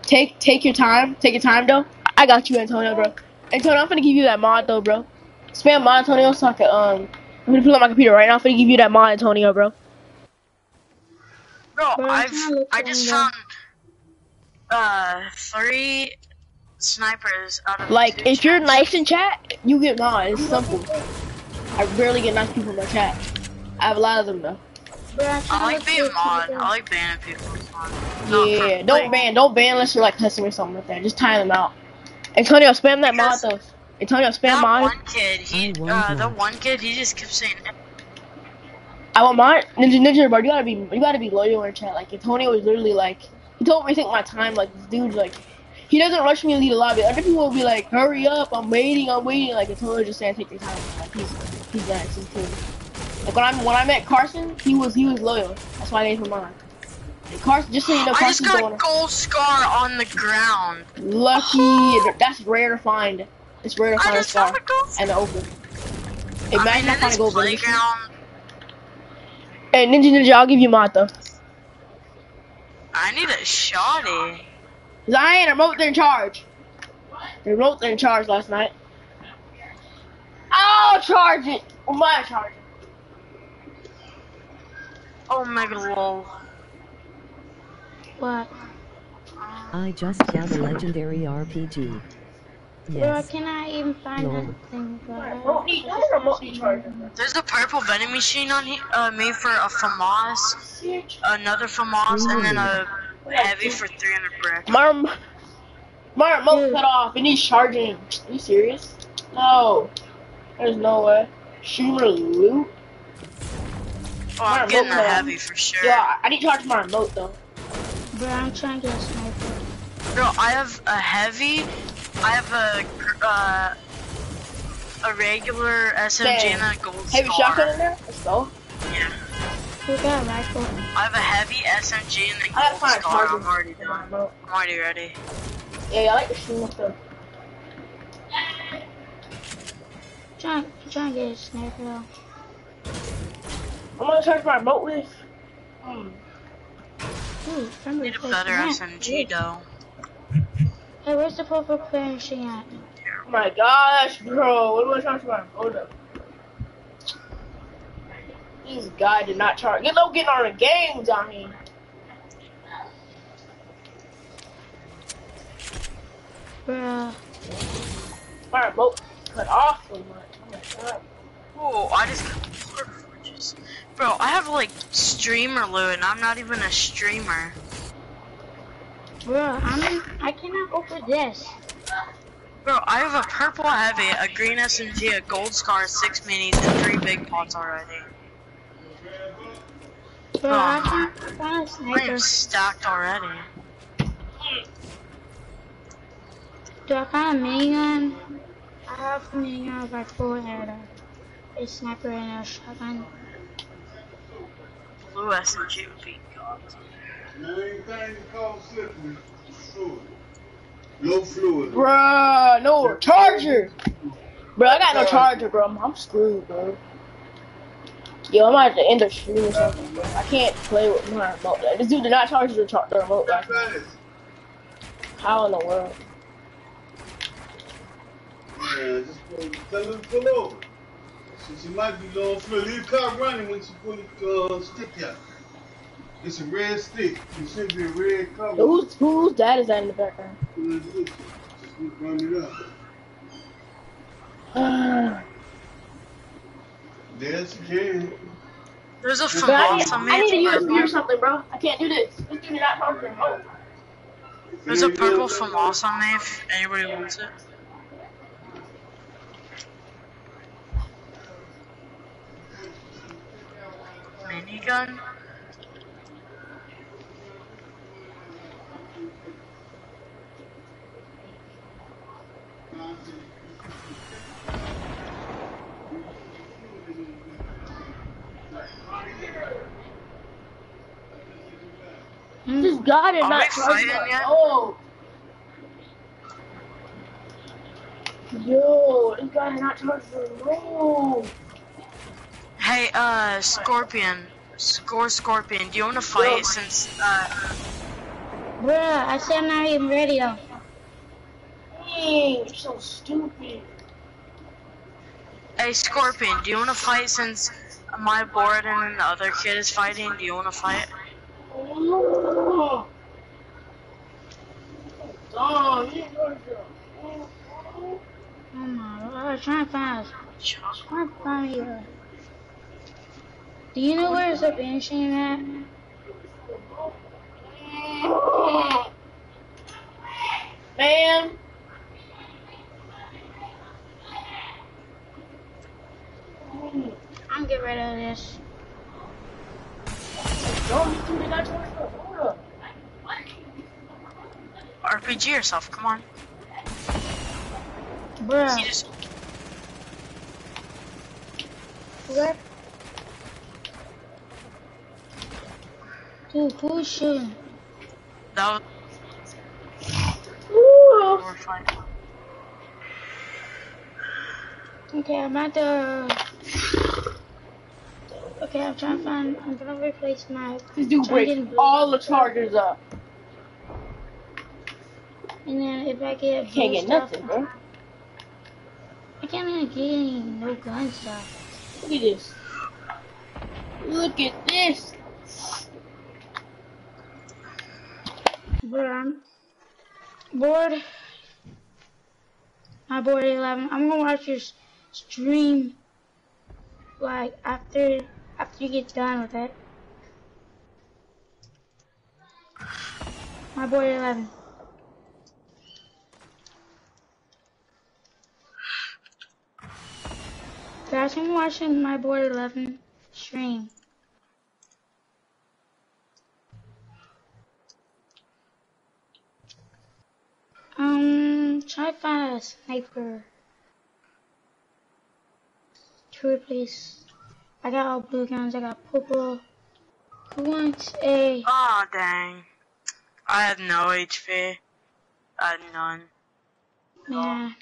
Take take your time. Take your time though. I got you, Antonio, bro. Antonio, I'm gonna give you that mod though, bro. Spam mod, Antonio, so I can um. I'm gonna pull up my computer right now. I'm gonna give you that mod, Antonio, bro. Bro, Bro, I've I just found uh three snipers out of Like, if you're nice in chat, you get mod. It's simple. I rarely get nice people in my chat. I have a lot of them though. I, I like being mod. I like banning people. with mod. Yeah, don't like, ban, don't ban unless you're like cussing or something like that. Just tie them out. Antonio, spam that mod Because- though. Antonio, spam That mod. one kid, he uh, the one kid, he just kept saying, I want mine. Ninja Ninja, bro. You gotta be, you gotta be loyal in chat. Like Antonio was literally like, he told me to take my time. Like this dude, like, he doesn't rush me to lead a lobby. Other people will be like, hurry up, I'm waiting, I'm waiting. Like Antonio just saying, take your time. Like he's, he's nice, he's cool. Like when I when I met Carson, he was he was loyal. That's why I gave him mine. And Carson, just so you know, I just got a gold scar on the ground. lucky. That's rare to find. It's rare to find a just star found a gold and open. Hey, I Imagine mean, I in find this a gold one. playground, Hey, Ninja Ninja, I'll give you mod though. I need a shotty. Cause I ain't remote in charge. The remote in charge last night. I'll charge it. Well, my charge. Oh, mega lol. What? I just got a legendary RPG. Bro, Yes. can I even find Lol. that thing? Bro? Remote need, I need remote need charge. There's a purple vending machine on here, uh, made for a FAMAS, another FAMAS, and then a heavy for 300 brick. My rem- my remote cut off. It needs charging. Are you serious? No. There's no way. Streamer loot. Oh, I'm My getting a heavy for sure. Yeah, I- I need to charge my remote though. Bro, I'm trying to get a sniper. Bro, I have a heavy, I have a, uh, a regular SMG Damn. and a gold Heavy star. shotgun in there. Let's go. Yeah. Who got a rifle? I have a heavy SMG and a I gotta gold find star. charger. I'm already done. I'm already ready. Yeah, I like the streamer stuff. Trying, trying to get a sniper though. I'm gonna charge my remote with. Hmm. Ooh, remember Need a better. SMG though. Hey, where's the purple player machine at? Oh my gosh, bro. What am I charging my remote up? This guy did not charge. You know, getting on the games game, Johnny. Bruh. My remote cut off so much. Oh my god. Oh, I just got four forges. Bro, I have like streamer loot and I'm not even a streamer. Bruh, I'm, I cannot go for this. Bro, I have a purple heavy, a green SMG, a gold scar, six minis, and three big pots already. Bruh, I can't find a I am stacked already. Do I find a minigun? I have a minigun, a rifle, and a, a sniper and a shotgun. Blue SMG would be god. Anything called slippery, fluid. Low fluid. Bruh, no charger. Bro, I got no charger, bro. I'm, screwed, bro. Yo, I'm have to end the stream or something, bro. I can't play with my remote. This dude did not charge the, char- the remote. How in the world? Yeah, just pull, tell her to pull over. She, she might be low fluid. Leave the car running when she pull the uh, stick out. It's a red stick. It should be a red cover. Who's whose dad is that in the background? Pull it in. Just run it up. Bruh, There she can. There's a I FAMAS need, on I need to me. USB or something, bro. I can't do this. This dude did not charge the remote. There's a purple FAMAS on me if anybody wants it. Minigun? This god is it, not yet? Oh. Yo, this guy is not charged for no. Hey, uh, Scorpion. Score Scorpion, do you want to fight Yo. since, uh... Bruh, I said I'm not even ready though. Dang, you're so stupid. hey, Scorpion, do you want to fight since my board and then the other kid is fighting? Do you want to fight? Oh, oh you ain't charged for Oh my lord, trying to find us. Trying to find you. Do you know where's the banishing at? Man. I'm get rid of this. Don't you do that charged for Hold up. RPG yourself, come on. Bruh, just, what? Dude, who's shooting? that Ooh. was fun. Okay, I'm at the. Okay, I'm trying to find. I'm gonna replace my. This dude breaks all the chargers up. And then if I get. Can't get stuff- nothing, bro. I can't even get any no gun stuff. Look at this. Look at this. But I'm bored. My board 11. I'm gonna watch your stream like after after you get done with it. My boy 11. Guys, I'm watching my board 11 stream. Um, try find a sniper. To replace. I got all blue guns, I got purple. Who wants a. Oh, dang. I have no HP. I had none. Yeah.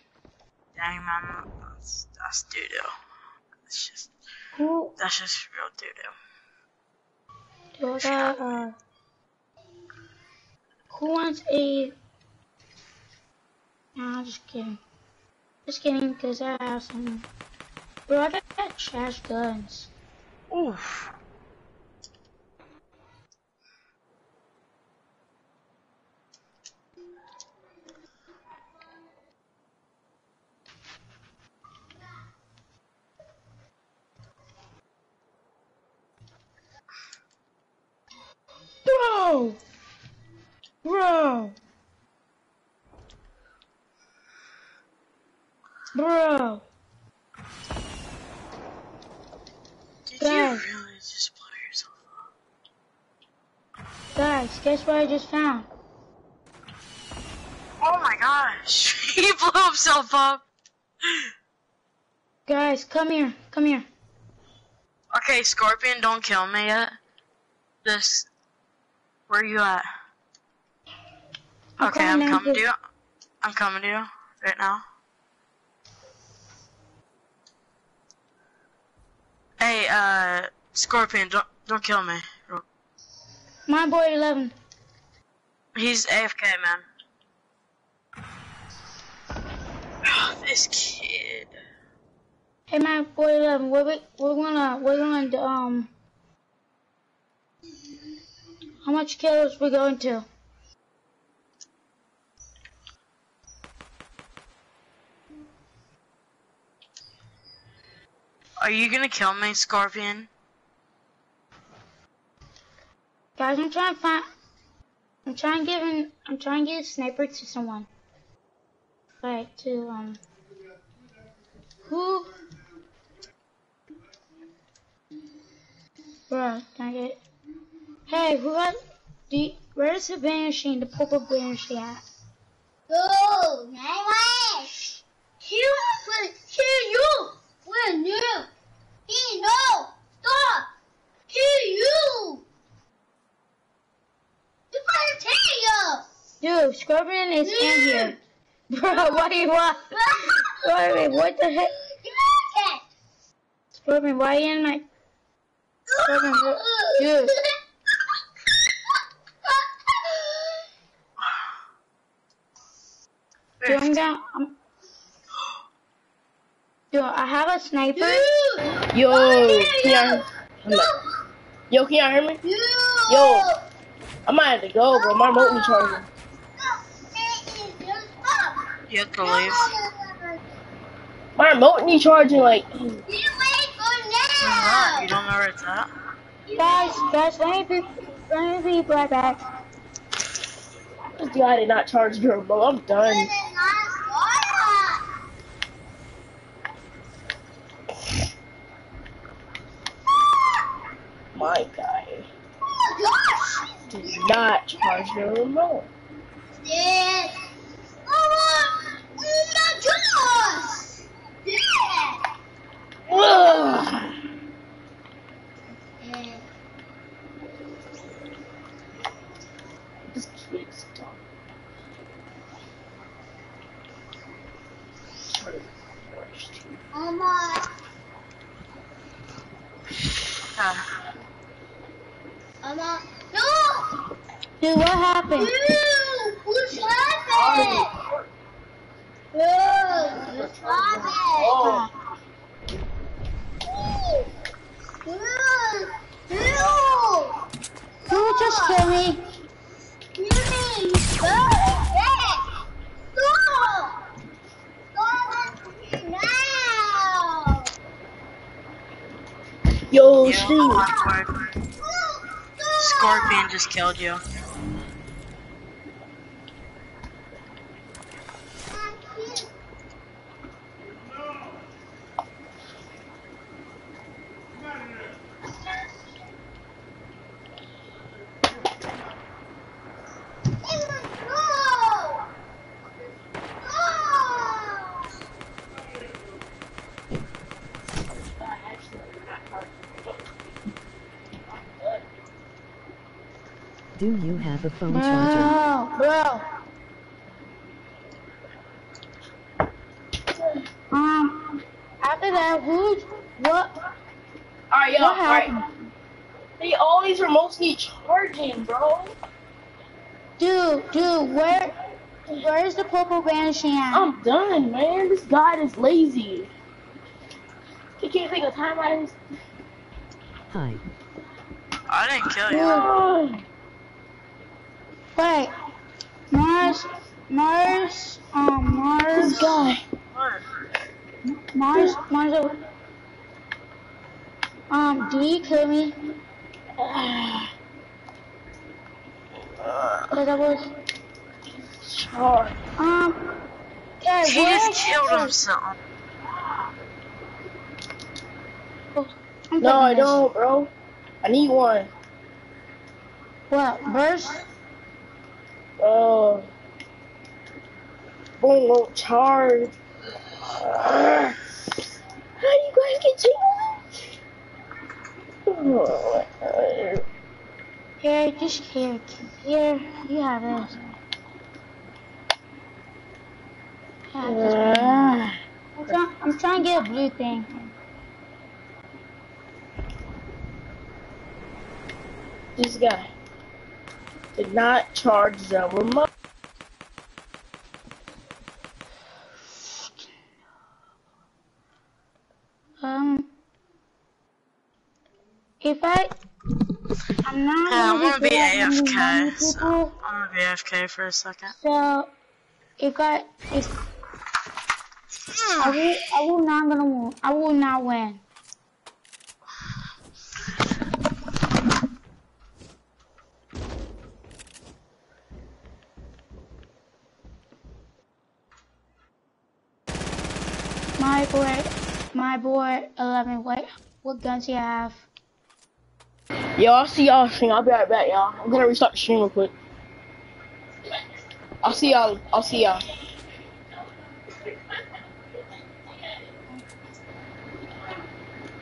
Dang, man. That's, that's doo-doo. That's just, Who. that's just real doo-doo. Do I got, uh. Who wants a. Nah, I'm just kidding. Just kidding, because I have some. Bro, I got trash guns. Oof. Bro! Bro! Bro! Guys. you really just blow yourself up? Guys, guess what I just found? Oh my gosh. he blew himself up. Guys, come here, come here. Okay, Scorpion, don't kill me yet. This. where you at? I'm Okay, I'm coming coming to you. I'm coming to you right now. Hey, uh, Scorpion, don't don't kill me. My boy 11. He's AFK, man. this kid. Hey, my boy 11, we're, we- we're gonna, we're gonna, um, how much kills we going to? Are you gonna kill me, Scorpion? Guys, I'm trying to find, I'm trying to give I'm trying to get a sniper to someone. Like, to, um, who? Bruh, can I get, hey, who got, do you, where's the vending machine, the purple vending machine at? Oh, nice. Here, here, you. Where you? He no. Stop. Here you. You gotta tell you. Dude, Scorpion is in here. Bro, what do you want? Scorpion, what the heck? Scorpion, why are you in my... Scorpion, what- dude. Dude, I'm down. I'm... Dude, I have a sniper. Yo, oh, can y'all, yo, can y'all hear me? Yo, I might have to go, bro. My remote be charging. You have to leave. My remote be charging like. You're not. You don't know where it's at. Guys, guys, let me be, let me be right back. This guy did not charge the remote. I'm done. My guy did not charge the remote. Yes. Oh, oh my gosh. Yeah. Ugh. This kid's dumb. Oh my. Uh, Mama. No. Dude, what happened? Ew, what's happened? Ew, what's happened? Oh, Ew. Ew. Who just killed me? Yumi, stop it. Stop. Stop now. yo, yeah, Scorpion just killed you. No. No. Do you have a phone charger? Bro, bro. Um, after that, who, what, Alright, yo, what alright. They all these remotes need charging, bro. Dude, dude, where, where's the purple vanishing at? I'm done, man. This guy is lazy. He can't take a time out of his. Hi. I didn't kill you. Ugh. Wait, Mars, Mars, um, Mars, This guy. What? Mars, Mars, over- um, did he kill me? Cause I was, Charge. um, yeah, He just is- killed himself. I'm No, I this. don't, bro. I need one. What, burst? Oh. Boom won't charge. Ugh. How do you guys get Oh, Here, just here, here, you have. You have this. uh, I'm, trying, I'm trying to get a blue thing. this guy did not charge the remote. Um, if I, I'm not Yeah, I'm gonna be AFK, so I'm gonna be AFK for a second. so if I, if I will, I will not gonna win. I will not win. My boy, my boy, 11, what, what guns do you have? Yo, I'll see y'all stream. I'll be right back, y'all. I'm gonna restart the stream real quick. I'll see y'all. I'll see y'all.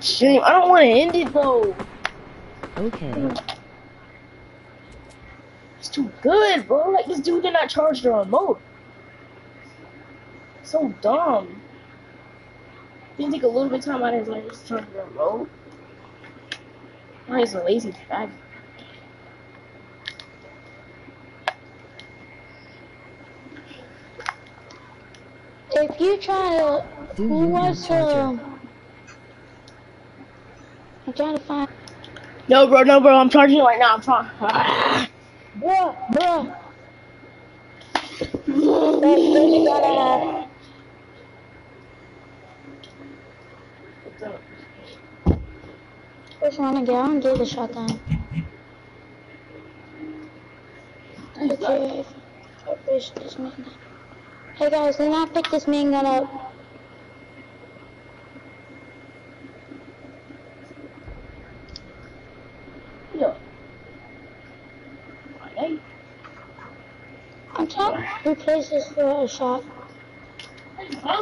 Stream. I don't want to end it though. Okay. It's too good, bro. Like this dude did not charge the remote. So dumb. Didn't take a little bit of time out of his life just to charge the remote. Why is a lazy fag? If you try to, Do who wants to? I'm trying to find. No, bro, no, bro. I'm charging it right now. I'm trying. bro, bro. First, first you gotta have. First, wanna get on, get the shotgun. Okay, fish this man. Hey guys, do not pick this main gun up. Yo. I'm trying to replace this for a shot.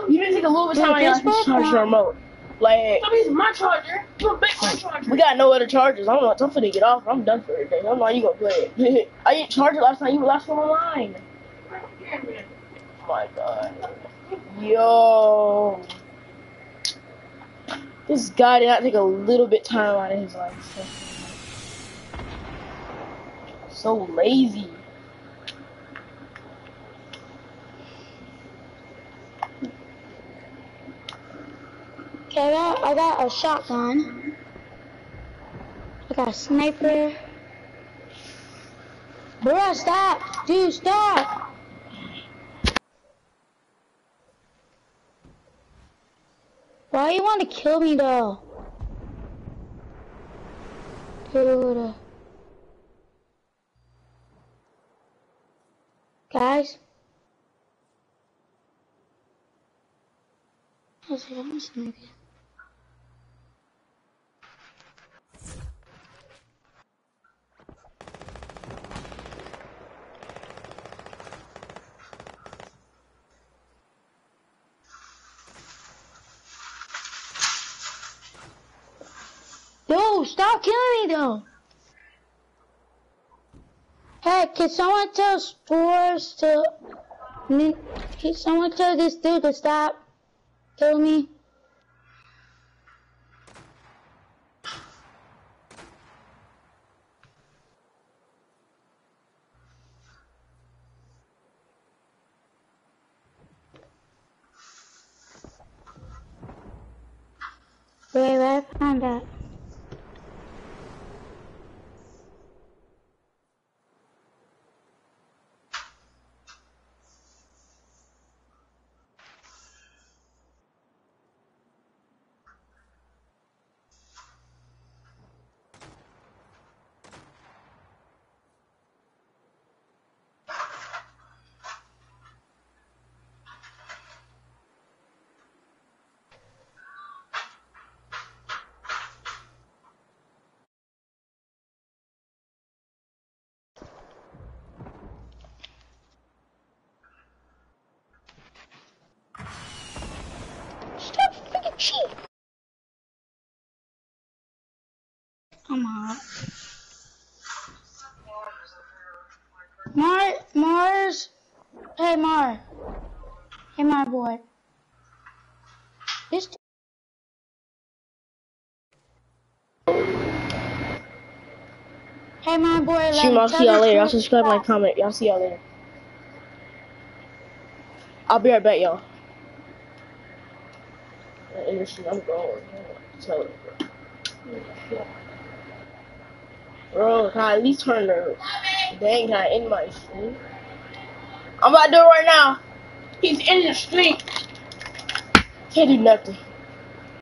You didn't take a little bit of time your to charge the remote. Like, I'm using my charger. You a big my charger. we got no other chargers. I'm, I'm finna get off. I'm done for the day. I'm not you gonna play it. I didn't charge it last time. You were last one online. Oh my god. Yo. This guy did not take a little bit time out of his life. So, so lazy. Okay, I got, I got a shotgun. I got a sniper. Bruh, stop! Dude, stop! Why you want to kill me though? Dude. Guys? I Yo, stop killing me though. Hey, can someone tell Spores to... Can someone tell this dude to stop killing me? Wait, where I found that? Stop freaking cheat! Come on. Mar Mars. Hey Mar. Hey my boy. This Hey my boy. Shoot, I'll see y'all later. Y'all subscribe, like, comment. Y'all see y'all later. I'll be right back, y'all. In the shit, I'm going. Tell it, bro. Can I at least turn the dang? Can I end my stream? I'm about to do it right now. He's in the street. Can't do nothing.